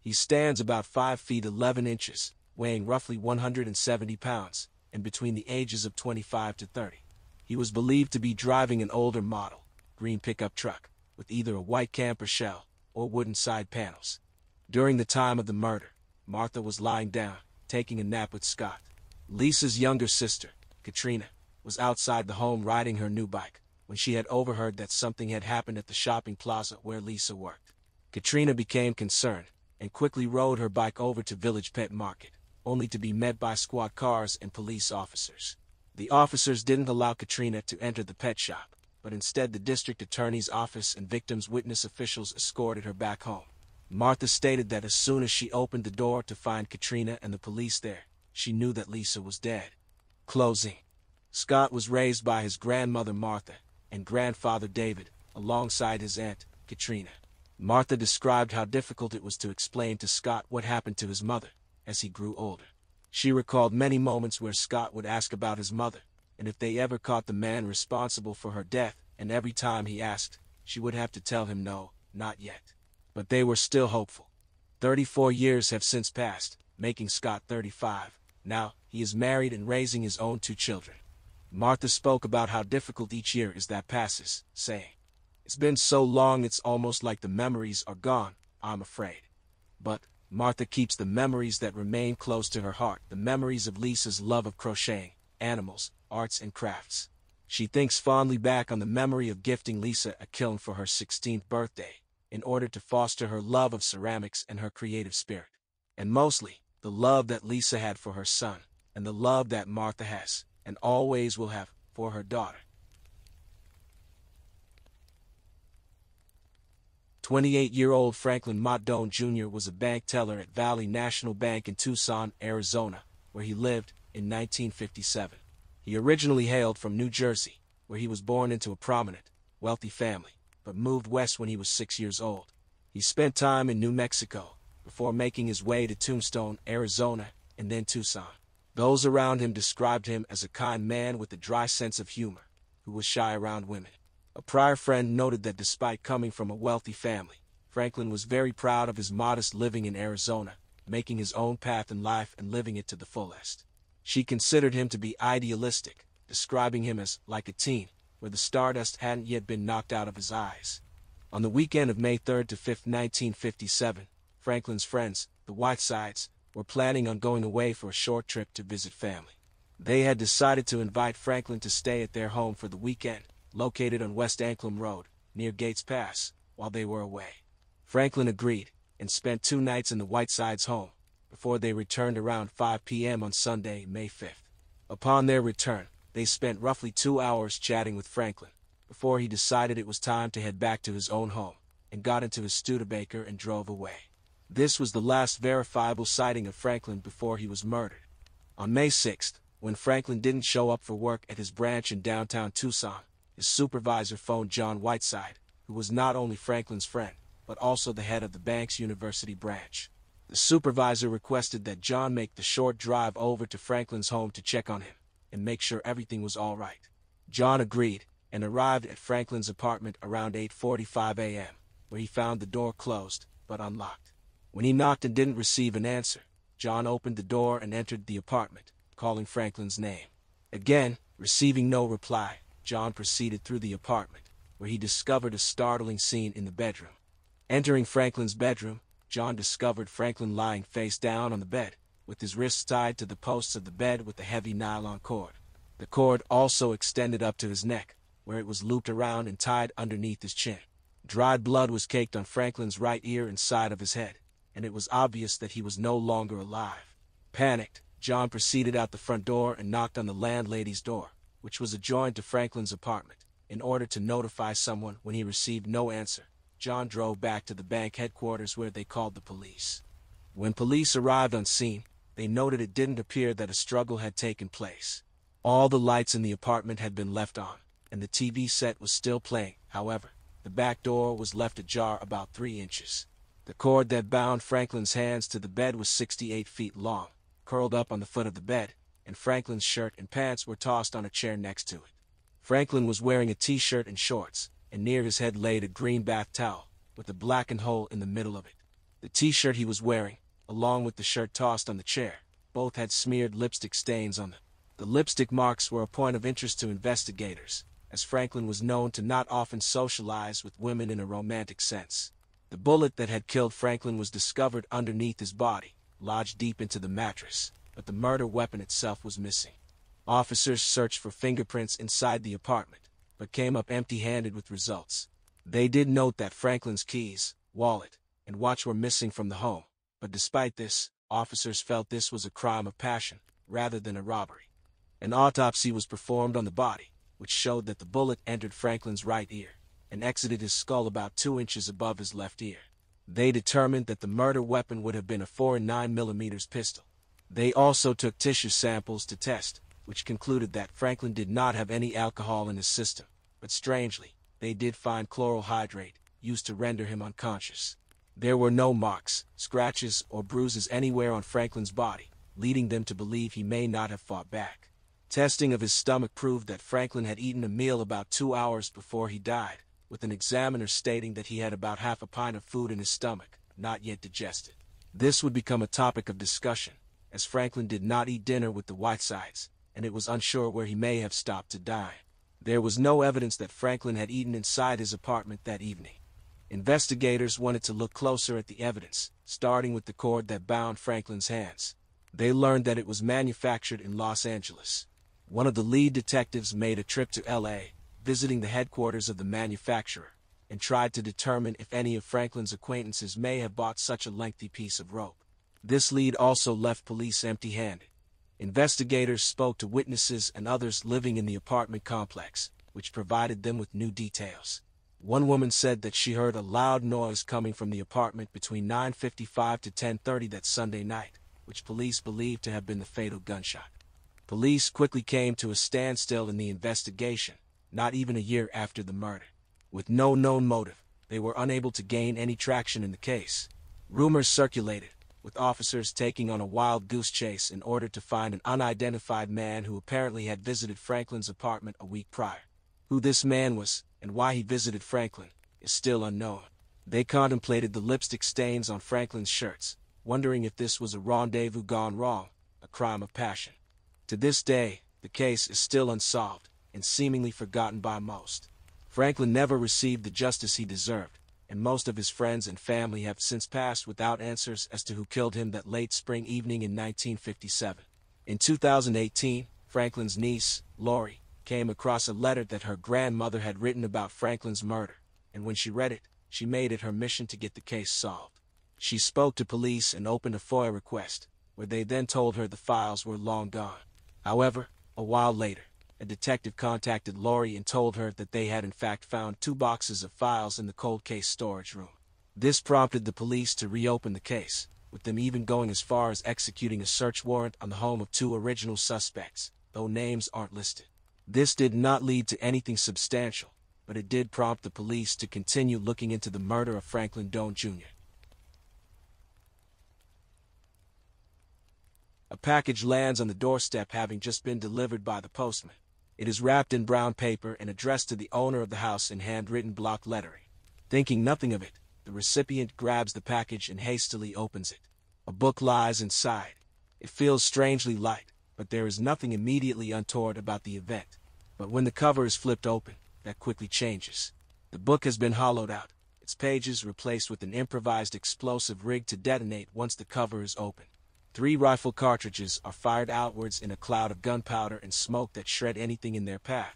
He stands about 5 feet 11 inches, weighing roughly 170 pounds, and between the ages of 25 to 30. He was believed to be driving an older model, green pickup truck, with either a white camper shell or wooden side panels. During the time of the murder, Martha was lying down, taking a nap with Scott. Lisa's younger sister, Katrina, was outside the home riding her new bike when she had overheard that something had happened at the shopping plaza where Lisa worked. Katrina became concerned and quickly rode her bike over to Village Pet Market, only to be met by squad cars and police officers. The officers didn't allow Katrina to enter the pet shop, but instead the district attorney's office and victim's witness officials escorted her back home. Martha stated that as soon as she opened the door to find Katrina and the police there, she knew that Lisa was dead. Closing. Scott was raised by his grandmother Martha and grandfather David, alongside his aunt, Katrina. Martha described how difficult it was to explain to Scott what happened to his mother as he grew older. She recalled many moments where Scott would ask about his mother, and if they ever caught the man responsible for her death, and every time he asked, she would have to tell him no, not yet. But they were still hopeful. Thirty-four years have since passed, making Scott 35. Now, he is married and raising his own two children. Martha spoke about how difficult each year is that passes, saying, It's been so long it's almost like the memories are gone, I'm afraid. But, Martha keeps the memories that remain close to her heart, the memories of Lisa's love of crocheting, animals, arts and crafts. She thinks fondly back on the memory of gifting Lisa a kiln for her 16th birthday, in order to foster her love of ceramics and her creative spirit. And mostly, the love that Lisa had for her son, and the love that Martha has, and always will have, for her daughter. 28-year-old Franklin Mott Jr. was a bank teller at Valley National Bank in Tucson, Arizona, where he lived in 1957. He originally hailed from New Jersey, where he was born into a prominent, wealthy family, but moved west when he was six years old. He spent time in New Mexico before making his way to Tombstone, Arizona, and then Tucson. Those around him described him as a kind man with a dry sense of humor, who was shy around women. A prior friend noted that despite coming from a wealthy family, Franklin was very proud of his modest living in Arizona, making his own path in life and living it to the fullest. She considered him to be idealistic, describing him as like a teen, where the stardust hadn't yet been knocked out of his eyes. On the weekend of May 3rd to 5th, 1957, Franklin's friends, the Whitesides, were planning on going away for a short trip to visit family. They had decided to invite Franklin to stay at their home for the weekend, located on West Anklam Road, near Gates Pass, while they were away. Franklin agreed and spent two nights in the Whitesides' home before they returned around 5 p.m. on Sunday, May 5th. Upon their return, they spent roughly two hours chatting with Franklin before he decided it was time to head back to his own home and got into his Studebaker and drove away. This was the last verifiable sighting of Franklin before he was murdered. On May 6th, when Franklin didn't show up for work at his branch in downtown Tucson, his supervisor phoned John Whiteside, who was not only Franklin's friend, but also the head of the bank's university branch. The supervisor requested that John make the short drive over to Franklin's home to check on him and make sure everything was all right. John agreed and arrived at Franklin's apartment around 8:45 a.m., where he found the door closed but unlocked. When he knocked and didn't receive an answer, John opened the door and entered the apartment, calling Franklin's name. Again, receiving no reply, John proceeded through the apartment, where he discovered a startling scene in the bedroom. Entering Franklin's bedroom, John discovered Franklin lying face down on the bed, with his wrists tied to the posts of the bed with a heavy nylon cord. The cord also extended up to his neck, where it was looped around and tied underneath his chin. Dried blood was caked on Franklin's right ear and side of his head, and it was obvious that he was no longer alive. Panicked, John proceeded out the front door and knocked on the landlady's door which was adjoined to Franklin's apartment, in order to notify someone when he received no answer. John drove back to the bank headquarters where they called the police. When police arrived on scene, they noted it didn't appear that a struggle had taken place. All the lights in the apartment had been left on, and the TV set was still playing. However, the back door was left ajar about three inches. The cord that bound Franklin's hands to the bed was 68 feet long, curled up on the foot of the bed, and Franklin's shirt and pants were tossed on a chair next to it. Franklin was wearing a t-shirt and shorts, and near his head laid a green bath towel, with a blackened hole in the middle of it. The t-shirt he was wearing, along with the shirt tossed on the chair, both had smeared lipstick stains on them. The lipstick marks were a point of interest to investigators, as Franklin was known to not often socialize with women in a romantic sense. The bullet that had killed Franklin was discovered underneath his body, lodged deep into the mattress, but the murder weapon itself was missing. Officers searched for fingerprints inside the apartment, but came up empty-handed with results. They did note that Franklin's keys, wallet, and watch were missing from the home, but despite this, officers felt this was a crime of passion, rather than a robbery. An autopsy was performed on the body, which showed that the bullet entered Franklin's right ear and exited his skull about two inches above his left ear. They determined that the murder weapon would have been a 4 and 9 millimeters pistol. They also took tissue samples to test, which concluded that Franklin did not have any alcohol in his system, but strangely, they did find chloral hydrate, used to render him unconscious. There were no marks, scratches, or bruises anywhere on Franklin's body, leading them to believe he may not have fought back. Testing of his stomach proved that Franklin had eaten a meal about two hours before he died, with an examiner stating that he had about half a pint of food in his stomach, not yet digested. This would become a topic of discussion, as Franklin did not eat dinner with the Whitesides, and it was unsure where he may have stopped to dine. There was no evidence that Franklin had eaten inside his apartment that evening. Investigators wanted to look closer at the evidence, starting with the cord that bound Franklin's hands. They learned that it was manufactured in Los Angeles. One of the lead detectives made a trip to L.A., visiting the headquarters of the manufacturer, and tried to determine if any of Franklin's acquaintances may have bought such a lengthy piece of rope. This lead also left police empty-handed. Investigators spoke to witnesses and others living in the apartment complex, which provided them with new details. One woman said that she heard a loud noise coming from the apartment between 9.55 to 10.30 that Sunday night, which police believed to have been the fatal gunshot. Police quickly came to a standstill in the investigation, not even a year after the murder. With no known motive, they were unable to gain any traction in the case. Rumors circulated, with officers taking on a wild goose chase in order to find an unidentified man who apparently had visited Franklin's apartment a week prior. Who this man was, and why he visited Franklin, is still unknown. They contemplated the lipstick stains on Franklin's shirts, wondering if this was a rendezvous gone wrong, a crime of passion. To this day, the case is still unsolved and seemingly forgotten by most. Franklin never received the justice he deserved, and most of his friends and family have since passed without answers as to who killed him that late spring evening in 1957. In 2018, Franklin's niece, Lori, came across a letter that her grandmother had written about Franklin's murder, and when she read it, she made it her mission to get the case solved. She spoke to police and opened a FOIA request, where they then told her the files were long gone. However, a while later, a detective contacted Lori and told her that they had in fact found two boxes of files in the cold case storage room. This prompted the police to reopen the case, with them even going as far as executing a search warrant on the home of two original suspects, though names aren't listed. This did not lead to anything substantial, but it did prompt the police to continue looking into the murder of Franklin Doane Jr. A package lands on the doorstep having just been delivered by the postman. It is wrapped in brown paper and addressed to the owner of the house in handwritten block lettering. Thinking nothing of it, the recipient grabs the package and hastily opens it. A book lies inside. It feels strangely light, but there is nothing immediately untoward about the event. But when the cover is flipped open, that quickly changes. The book has been hollowed out, its pages replaced with an improvised explosive rigged to detonate once the cover is opened. Three rifle cartridges are fired outwards in a cloud of gunpowder and smoke that shred anything in their path.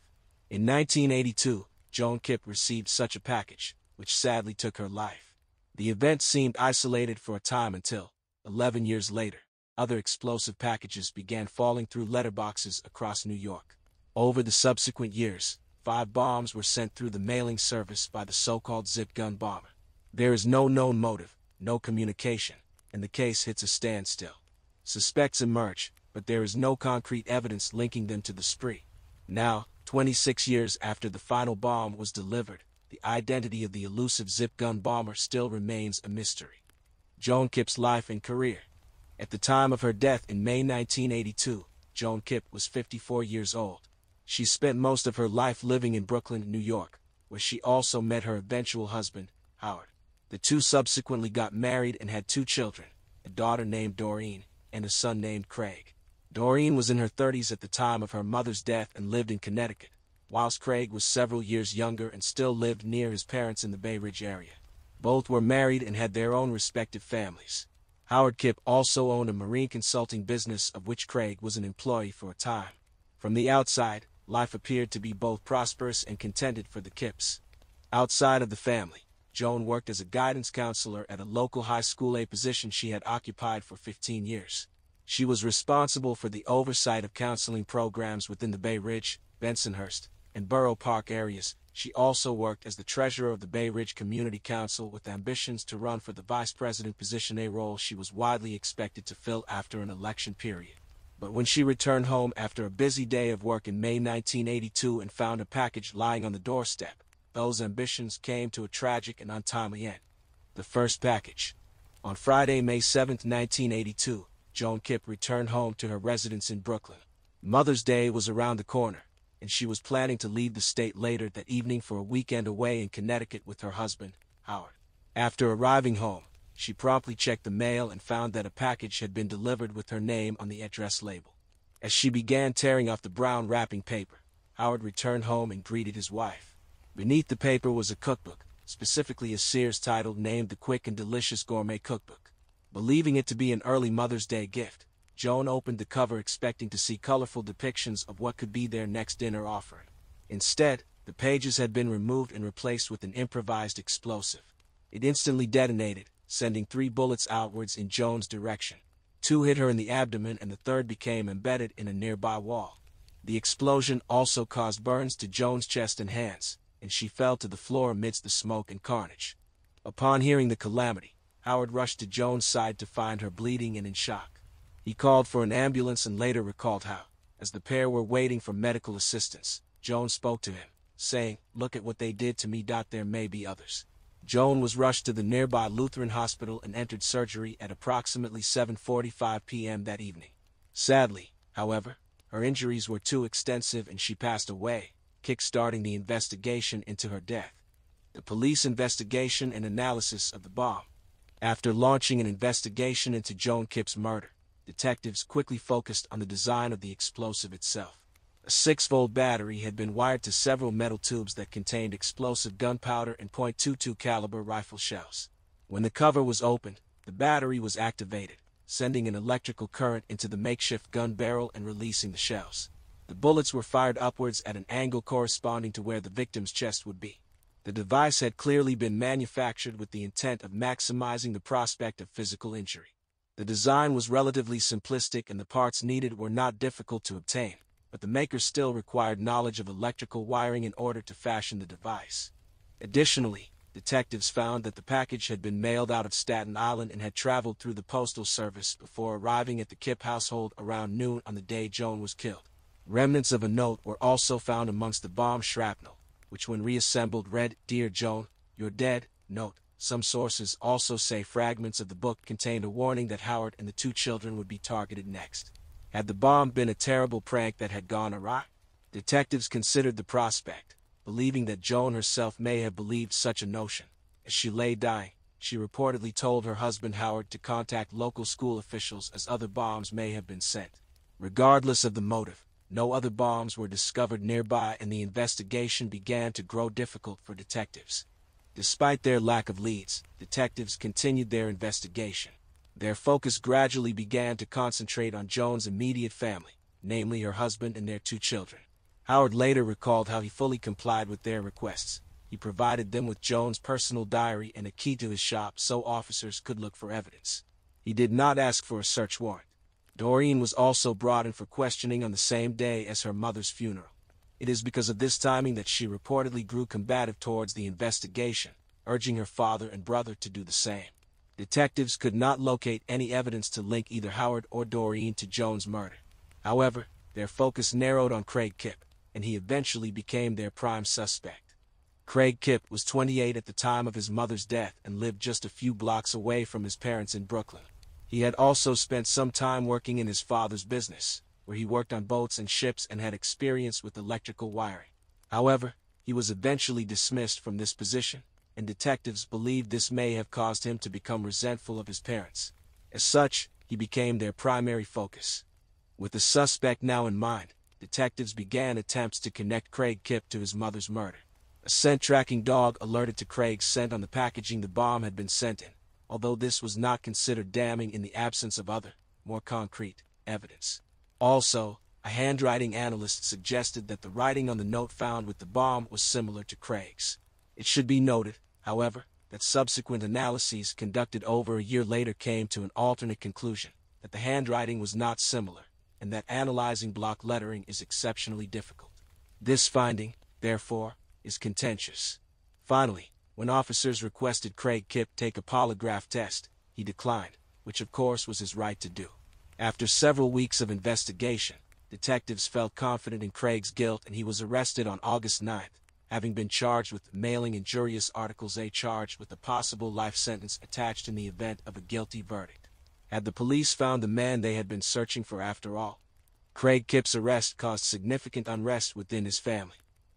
In 1982, Joan Kipp received such a package, which sadly took her life. The event seemed isolated for a time until, 11 years later, other explosive packages began falling through letterboxes across New York. Over the subsequent years, five bombs were sent through the mailing service by the so-called zip gun bomber. There is no known motive, no communication, and the case hits a standstill. Suspects emerge, but there is no concrete evidence linking them to the spree. Now, 26 years after the final bomb was delivered, the identity of the elusive zip gun bomber still remains a mystery. Joan Kipp's life and career. At the time of her death in May 1982, Joan Kipp was 54 years old. She spent most of her life living in Brooklyn, New York, where she also met her eventual husband, Howard. The two subsequently got married and had two children, a daughter named Doreen and a son named Craig. Doreen was in her 30s at the time of her mother's death and lived in Connecticut, whilst Craig was several years younger and still lived near his parents in the Bay Ridge area. Both were married and had their own respective families. Howard Kipp also owned a marine consulting business of which Craig was an employee for a time. From the outside, life appeared to be both prosperous and contented for the Kipps. Outside of the family, Joan worked as a guidance counselor at a local high school, a position she had occupied for 15 years. She was responsible for the oversight of counseling programs within the Bay Ridge, Bensonhurst, and Borough Park areas. She also worked as the treasurer of the Bay Ridge Community Council with ambitions to run for the vice president position, a role she was widely expected to fill after an election period. But when she returned home after a busy day of work in May 1982 and found a package lying on the doorstep, those ambitions came to a tragic and untimely end. The first package. On Friday, May 7, 1982, Joan Kipp returned home to her residence in Brooklyn. Mother's Day was around the corner, and she was planning to leave the state later that evening for a weekend away in Connecticut with her husband, Howard. After arriving home, she promptly checked the mail and found that a package had been delivered with her name on the address label. As she began tearing off the brown wrapping paper, Howard returned home and greeted his wife. Beneath the paper was a cookbook, specifically a Sears title named The Quick and Delicious Gourmet Cookbook. Believing it to be an early Mother's Day gift, Joan opened the cover expecting to see colorful depictions of what could be their next dinner offering. Instead, the pages had been removed and replaced with an improvised explosive. It instantly detonated, sending three bullets outwards in Joan's direction. Two hit her in the abdomen and the third became embedded in a nearby wall. The explosion also caused burns to Joan's chest and hands, and she fell to the floor amidst the smoke and carnage. Upon hearing the calamity, Howard rushed to Joan's side to find her bleeding and in shock. He called for an ambulance and later recalled how, as the pair were waiting for medical assistance, Joan spoke to him, saying, Look at what they did to me. There may be others. Joan was rushed to the nearby Lutheran hospital and entered surgery at approximately 7.45 p.m. that evening. Sadly, however, her injuries were too extensive and she passed away, kick-starting the investigation into her death. The police investigation and analysis of the bomb. After launching an investigation into Joan Kipp's murder, detectives quickly focused on the design of the explosive itself. A 6-volt battery had been wired to several metal tubes that contained explosive gunpowder and .22 caliber rifle shells. When the cover was opened, the battery was activated, sending an electrical current into the makeshift gun barrel and releasing the shells. The bullets were fired upwards at an angle corresponding to where the victim's chest would be. The device had clearly been manufactured with the intent of maximizing the prospect of physical injury. The design was relatively simplistic and the parts needed were not difficult to obtain, but the maker still required knowledge of electrical wiring in order to fashion the device. Additionally, detectives found that the package had been mailed out of Staten Island and had traveled through the Postal Service before arriving at the Kipp household around noon on the day Joan was killed. Remnants of a note were also found amongst the bomb shrapnel, which when reassembled read, Dear Joan, you're dead. Note, some sources also say fragments of the book contained a warning that Howard and the two children would be targeted next. Had the bomb been a terrible prank that had gone awry? Detectives considered the prospect, believing that Joan herself may have believed such a notion. As she lay dying, she reportedly told her husband Howard to contact local school officials as other bombs may have been sent. Regardless of the motive, no other bombs were discovered nearby and the investigation began to grow difficult for detectives. Despite their lack of leads, detectives continued their investigation. Their focus gradually began to concentrate on Joan's immediate family, namely her husband and their two children. Howard later recalled how he fully complied with their requests. He provided them with Joan's personal diary and a key to his shop so officers could look for evidence. He did not ask for a search warrant. Doreen was also brought in for questioning on the same day as her mother's funeral. It is because of this timing that she reportedly grew combative towards the investigation, urging her father and brother to do the same. Detectives could not locate any evidence to link either Howard or Doreen to Joan's murder. However, their focus narrowed on Craig Kipp, and he eventually became their prime suspect. Craig Kipp was 28 at the time of his mother's death and lived just a few blocks away from his parents in Brooklyn. He had also spent some time working in his father's business, where he worked on boats and ships and had experience with electrical wiring. However, he was eventually dismissed from this position, and detectives believed this may have caused him to become resentful of his parents. As such, he became their primary focus. With the suspect now in mind, detectives began attempts to connect Craig Kipp to his mother's murder. A scent tracking dog alerted to Craig's scent on the packaging the bomb had been sent in, although this was not considered damning in the absence of other, more concrete, evidence. Also, a handwriting analyst suggested that the writing on the note found with the bomb was similar to Craig's. It should be noted, however, that subsequent analyses conducted over a year later came to an alternate conclusion, that the handwriting was not similar, and that analyzing block lettering is exceptionally difficult. This finding, therefore, is contentious. Finally, when officers requested Craig Kipp take a polygraph test, he declined, which of course was his right to do. After several weeks of investigation, detectives felt confident in Craig's guilt and he was arrested on August 9th, having been charged with mailing injurious articles a charge with a possible life sentence attached in the event of a guilty verdict. Had the police found the man they had been searching for after all? Craig Kipp's arrest caused significant unrest within his family.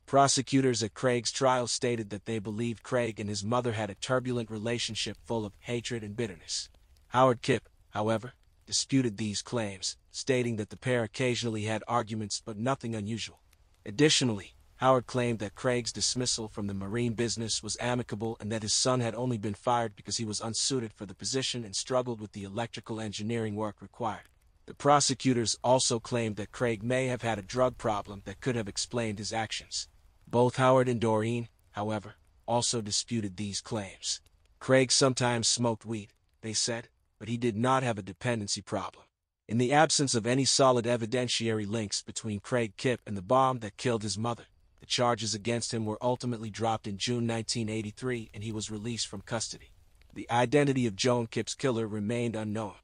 Prosecutors at Craig's trial stated that they believed Craig and his mother had a turbulent relationship full of hatred and bitterness. Howard Kipp, however, disputed these claims, stating that the pair occasionally had arguments but nothing unusual. Additionally, Howard claimed that Craig's dismissal from the marine business was amicable and that his son had only been fired because he was unsuited for the position and struggled with the electrical engineering work required. The prosecutors also claimed that Craig may have had a drug problem that could have explained his actions. Both Howard and Doreen, however, also disputed these claims. Craig sometimes smoked weed, they said, but he did not have a dependency problem. In the absence of any solid evidentiary links between Craig Kipp and the bomb that killed his mother, the charges against him were ultimately dropped in June 1983 and he was released from custody. The identity of Joan Kipp's killer remained unknown.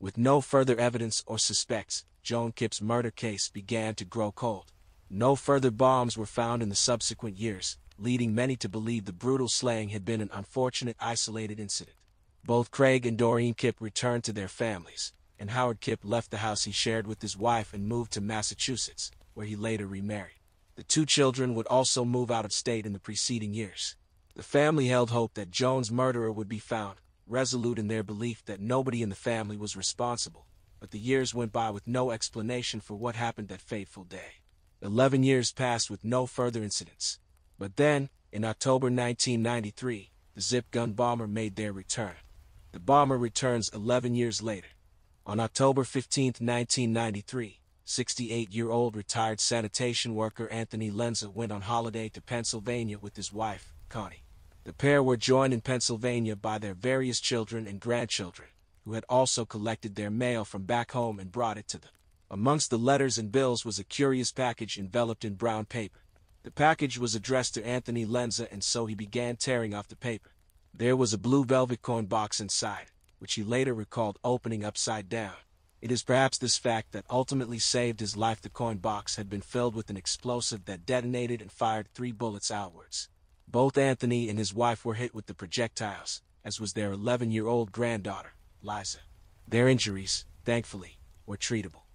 With no further evidence or suspects, Joan Kipp's murder case began to grow cold. No further bombs were found in the subsequent years, leading many to believe the brutal slaying had been an unfortunate isolated incident. Both Craig and Doreen Kipp returned to their families, and Howard Kipp left the house he shared with his wife and moved to Massachusetts, where he later remarried. The two children would also move out of state in the preceding years. The family held hope that Joan's murderer would be found, resolute in their belief that nobody in the family was responsible, but the years went by with no explanation for what happened that fateful day. Eleven years passed with no further incidents. But then, in October 1993, the Zip gun bomber made their return. The bomber returns 11 years later. On October 15, 1993, 68-year-old retired sanitation worker Anthony Lenza went on holiday to Pennsylvania with his wife, Connie. The pair were joined in Pennsylvania by their various children and grandchildren, who had also collected their mail from back home and brought it to them. Amongst the letters and bills was a curious package enveloped in brown paper. The package was addressed to Anthony Lenza and so he began tearing off the paper. There was a blue velvet coin box inside, which he later recalled opening upside down. It is perhaps this fact that ultimately saved his life. The coin box had been filled with an explosive that detonated and fired three bullets outwards. Both Anthony and his wife were hit with the projectiles, as was their 11 year old granddaughter, Liza. Their injuries, thankfully, were treatable.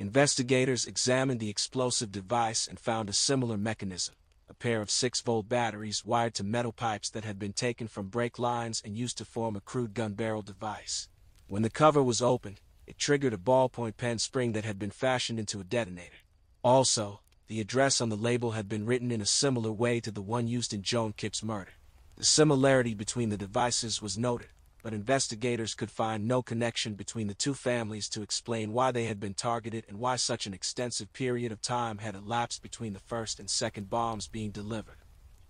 Investigators examined the explosive device and found a similar mechanism a pair of 6-volt batteries wired to metal pipes that had been taken from brake lines and used to form a crude gun barrel device. When the cover was opened, it triggered a ballpoint pen spring that had been fashioned into a detonator. Also, the address on the label had been written in a similar way to the one used in Joan Kipp's murder. The similarity between the devices was noted, but investigators could find no connection between the two families to explain why they had been targeted and why such an extensive period of time had elapsed between the first and second bombs being delivered.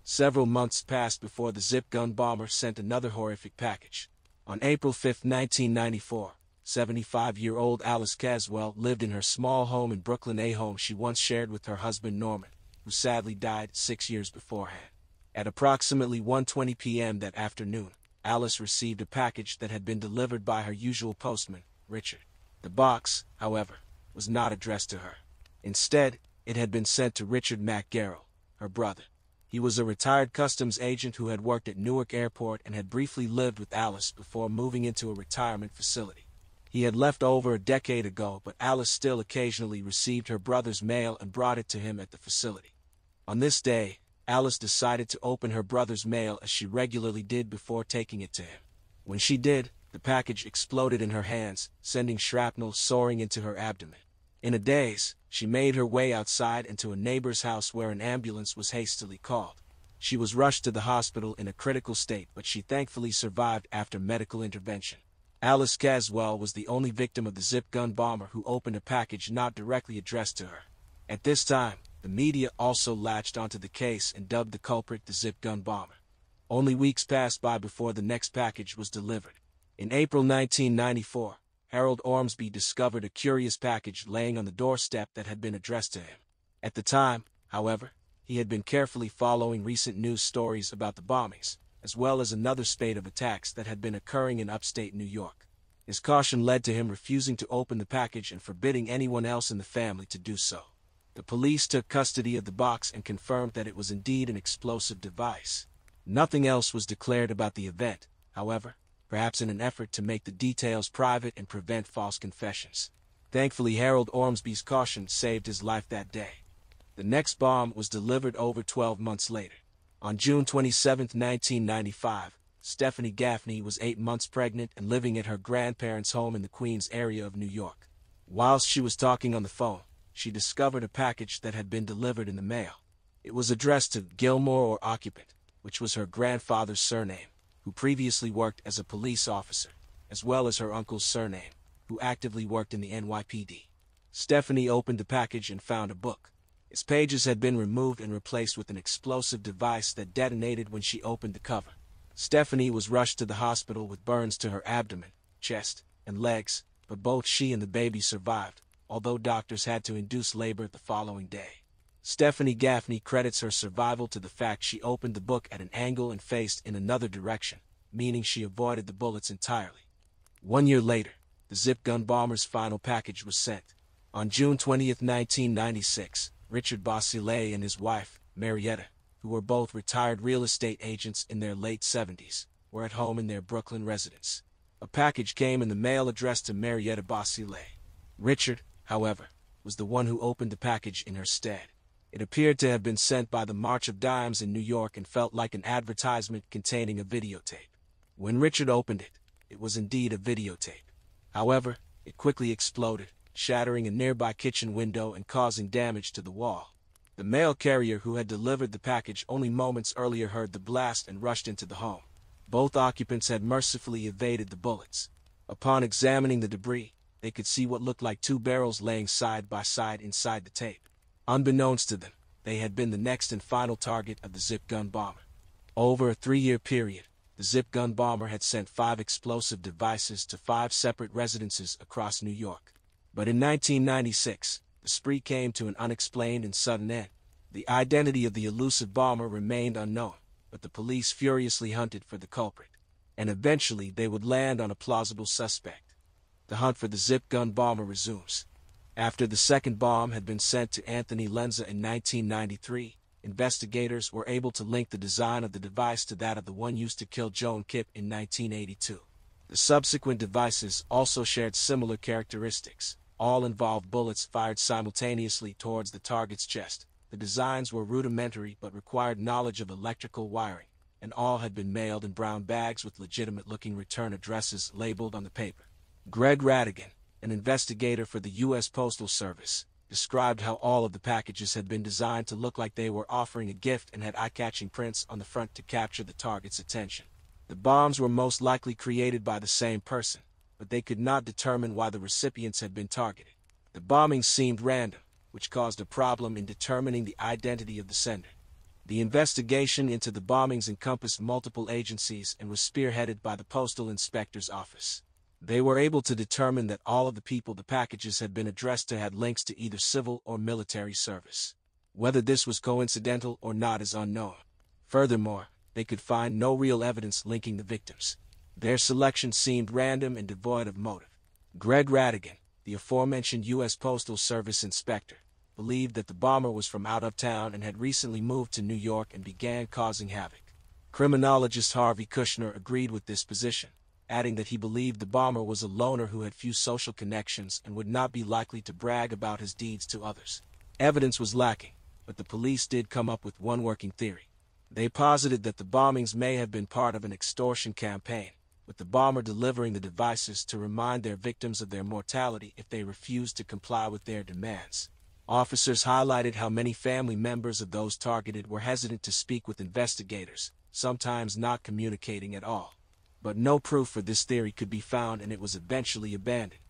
Several months passed before the zip gun bomber sent another horrific package. On April 5, 1994, 75-year-old Alice Caswell lived in her small home in Brooklyn, a home she once shared with her husband Norman, who sadly died six years beforehand. At approximately 1.20 p.m. that afternoon, Alice received a package that had been delivered by her usual postman, Richard. The box, however, was not addressed to her. Instead, it had been sent to Richard McGarrell, her brother. He was a retired customs agent who had worked at Newark Airport and had briefly lived with Alice before moving into a retirement facility. He had left over a decade ago, but Alice still occasionally received her brother's mail and brought it to him at the facility. On this day, Alice decided to open her brother's mail as she regularly did before taking it to him. When she did, the package exploded in her hands, sending shrapnel soaring into her abdomen. In a daze, she made her way outside into a neighbor's house where an ambulance was hastily called. She was rushed to the hospital in a critical state, but she thankfully survived after medical intervention. Alice Caswell was the only victim of the zip gun bomber who opened a package not directly addressed to her. At this time, the media also latched onto the case and dubbed the culprit the zip gun bomber. Only weeks passed by before the next package was delivered. In April 1994, Harold Ormsby discovered a curious package laying on the doorstep that had been addressed to him. At the time, however, he had been carefully following recent news stories about the bombings, as well as another spate of attacks that had been occurring in upstate New York. His caution led to him refusing to open the package and forbidding anyone else in the family to do so. The police took custody of the box and confirmed that it was indeed an explosive device. Nothing else was declared about the event, however, perhaps in an effort to make the details private and prevent false confessions. Thankfully, Harold Ormsby's caution saved his life that day. The next bomb was delivered over 12 months later. On June 27, 1995, Stephanie Gaffney was eight months pregnant and living at her grandparents' home in the Queens area of New York. Whilst she was talking on the phone, she discovered a package that had been delivered in the mail. It was addressed to Gilmore or Occupant, which was her grandfather's surname who previously worked as a police officer, as well as her uncle's surname, who actively worked in the NYPD. Stephanie opened the package and found a book. Its pages had been removed and replaced with an explosive device that detonated when she opened the cover. Stephanie was rushed to the hospital with burns to her abdomen, chest, and legs, but both she and the baby survived, although doctors had to induce labor the following day. Stephanie Gaffney credits her survival to the fact she opened the book at an angle and faced in another direction, meaning she avoided the bullets entirely. One year later, the zip gun bomber's final package was sent. On June 20, 1996, Richard Basile and his wife, Marietta, who were both retired real estate agents in their late 70s, were at home in their Brooklyn residence. A package came in the mail addressed to Marietta Basile. Richard, however, was the one who opened the package in her stead. It appeared to have been sent by the March of Dimes in New York and felt like an advertisement containing a videotape. When Richard opened it, it was indeed a videotape. However, it quickly exploded, shattering a nearby kitchen window and causing damage to the wall. The mail carrier who had delivered the package only moments earlier heard the blast and rushed into the home. Both occupants had mercifully evaded the bullets. Upon examining the debris, they could see what looked like two barrels laying side by side inside the tape. Unbeknownst to them, they had been the next and final target of the zip gun bomber. Over a three-year period, the zip gun bomber had sent five explosive devices to five separate residences across New York. But in 1996, the spree came to an unexplained and sudden end. The identity of the elusive bomber remained unknown, but the police furiously hunted for the culprit, and eventually they would land on a plausible suspect. The hunt for the zip gun bomber resumes. After the second bomb had been sent to Anthony Lenza in 1993, investigators were able to link the design of the device to that of the one used to kill Joan Kipp in 1982. The subsequent devices also shared similar characteristics. All involved bullets fired simultaneously towards the target's chest. The designs were rudimentary but required knowledge of electrical wiring, and all had been mailed in brown bags with legitimate-looking return addresses labeled on the paper. Greg Radigan, an investigator for the U.S. Postal Service, described how all of the packages had been designed to look like they were offering a gift and had eye-catching prints on the front to capture the target's attention. The bombs were most likely created by the same person, but they could not determine why the recipients had been targeted. The bombings seemed random, which caused a problem in determining the identity of the sender. The investigation into the bombings encompassed multiple agencies and was spearheaded by the Postal Inspector's Office. They were able to determine that all of the people the packages had been addressed to had links to either civil or military service. Whether this was coincidental or not is unknown. Furthermore, they could find no real evidence linking the victims. Their selection seemed random and devoid of motive. Greg Radigan, the aforementioned U.S. Postal Service inspector, believed that the bomber was from out of town and had recently moved to New York and began causing havoc. Criminologist Harvey Kushner agreed with this position adding that he believed the bomber was a loner who had few social connections and would not be likely to brag about his deeds to others. Evidence was lacking, but the police did come up with one working theory. They posited that the bombings may have been part of an extortion campaign, with the bomber delivering the devices to remind their victims of their mortality if they refused to comply with their demands. Officers highlighted how many family members of those targeted were hesitant to speak with investigators, sometimes not communicating at all. But no proof for this theory could be found and it was eventually abandoned.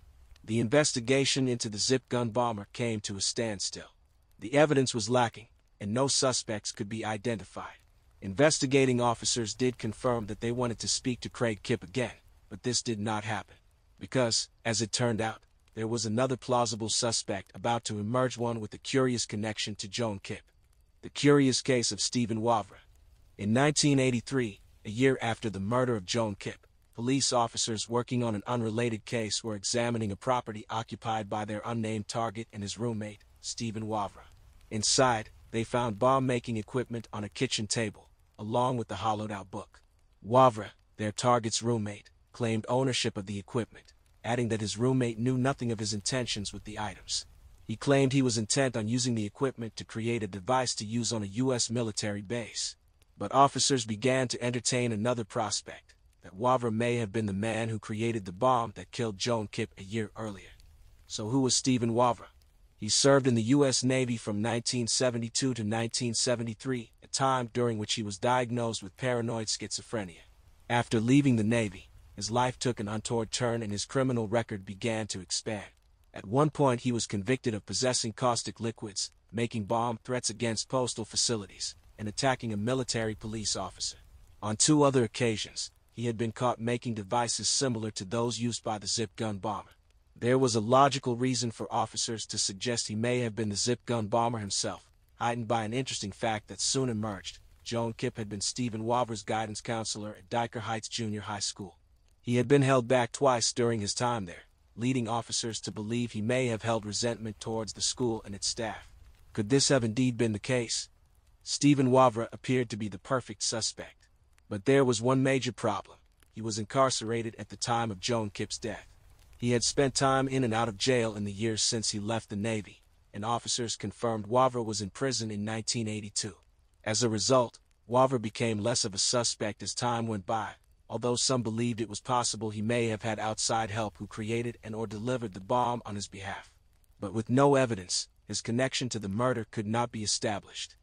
The investigation into the zip gun bomber came to a standstill. The evidence was lacking, and no suspects could be identified. Investigating officers did confirm that they wanted to speak to Craig Kipp again, but this did not happen. Because, as it turned out, there was another plausible suspect about to emerge one with a curious connection to Joan Kipp. The curious case of Stephen Wavra. In 1983, a year after the murder of Joan Kipp, police officers working on an unrelated case were examining a property occupied by their unnamed target and his roommate, Stephen Wavra. Inside, they found bomb-making equipment on a kitchen table, along with the hollowed-out book. Wavra, their target's roommate, claimed ownership of the equipment, adding that his roommate knew nothing of his intentions with the items. He claimed he was intent on using the equipment to create a device to use on a U.S. military base. But officers began to entertain another prospect, that Wavra may have been the man who created the bomb that killed Joan Kipp a year earlier. So who was Stephen Wavra? He served in the U.S. Navy from 1972 to 1973, a time during which he was diagnosed with paranoid schizophrenia. After leaving the Navy, his life took an untoward turn and his criminal record began to expand. At one point he was convicted of possessing caustic liquids, making bomb threats against postal facilities, and attacking a military police officer. On two other occasions, he had been caught making devices similar to those used by the zip gun bomber. There was a logical reason for officers to suggest he may have been the zip gun bomber himself, heightened by an interesting fact that soon emerged. Joan Kipp had been Stephen Wavra's guidance counselor at Dyker Heights Junior High School. He had been held back twice during his time there, leading officers to believe he may have held resentment towards the school and its staff. Could this have indeed been the case? Stephen Wavra appeared to be the perfect suspect. But there was one major problem. He was incarcerated at the time of Joan Kipp's death. He had spent time in and out of jail in the years since he left the Navy, and officers confirmed Wavra was in prison in 1982. As a result, Wavra became less of a suspect as time went by, although some believed it was possible he may have had outside help who created and or delivered the bomb on his behalf. But with no evidence, his connection to the murder could not be established.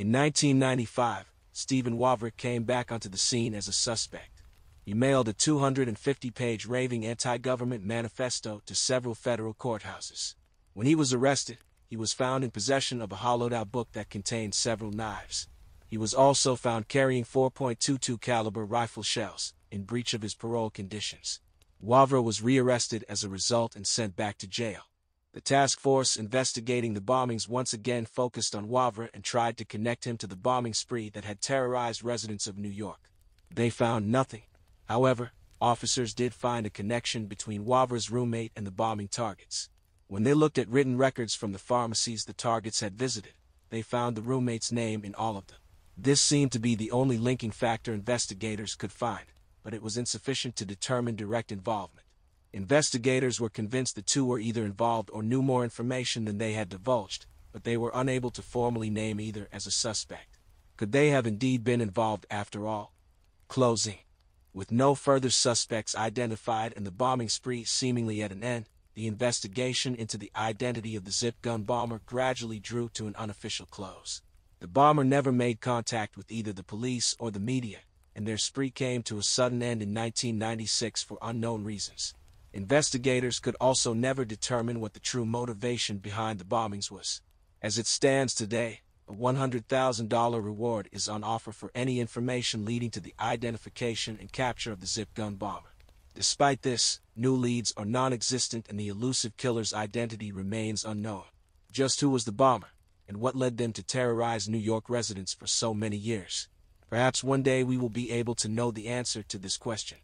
In 1995, Stephen Wavra came back onto the scene as a suspect. He mailed a 250-page raving anti-government manifesto to several federal courthouses. When he was arrested, he was found in possession of a hollowed-out book that contained several knives. He was also found carrying 4.22 caliber rifle shells, in breach of his parole conditions. Wavra was rearrested as a result and sent back to jail. The task force investigating the bombings once again focused on Wavra and tried to connect him to the bombing spree that had terrorized residents of New York. They found nothing. However, officers did find a connection between Wavra's roommate and the bombing targets. When they looked at written records from the pharmacies the targets had visited, they found the roommate's name in all of them. This seemed to be the only linking factor investigators could find, but it was insufficient to determine direct involvement. Investigators were convinced the two were either involved or knew more information than they had divulged, but they were unable to formally name either as a suspect. Could they have indeed been involved after all? Closing. With no further suspects identified and the bombing spree seemingly at an end, the investigation into the identity of the zip gun bomber gradually drew to an unofficial close. The bomber never made contact with either the police or the media, and their spree came to a sudden end in 1996 for unknown reasons. Investigators could also never determine what the true motivation behind the bombings was. As it stands today, a $100,000 reward is on offer for any information leading to the identification and capture of the zip gun bomber. Despite this, new leads are non-existent and the elusive killer's identity remains unknown. Just who was the bomber? and what led them to terrorize New York residents for so many years. Perhaps one day we will be able to know the answer to this question.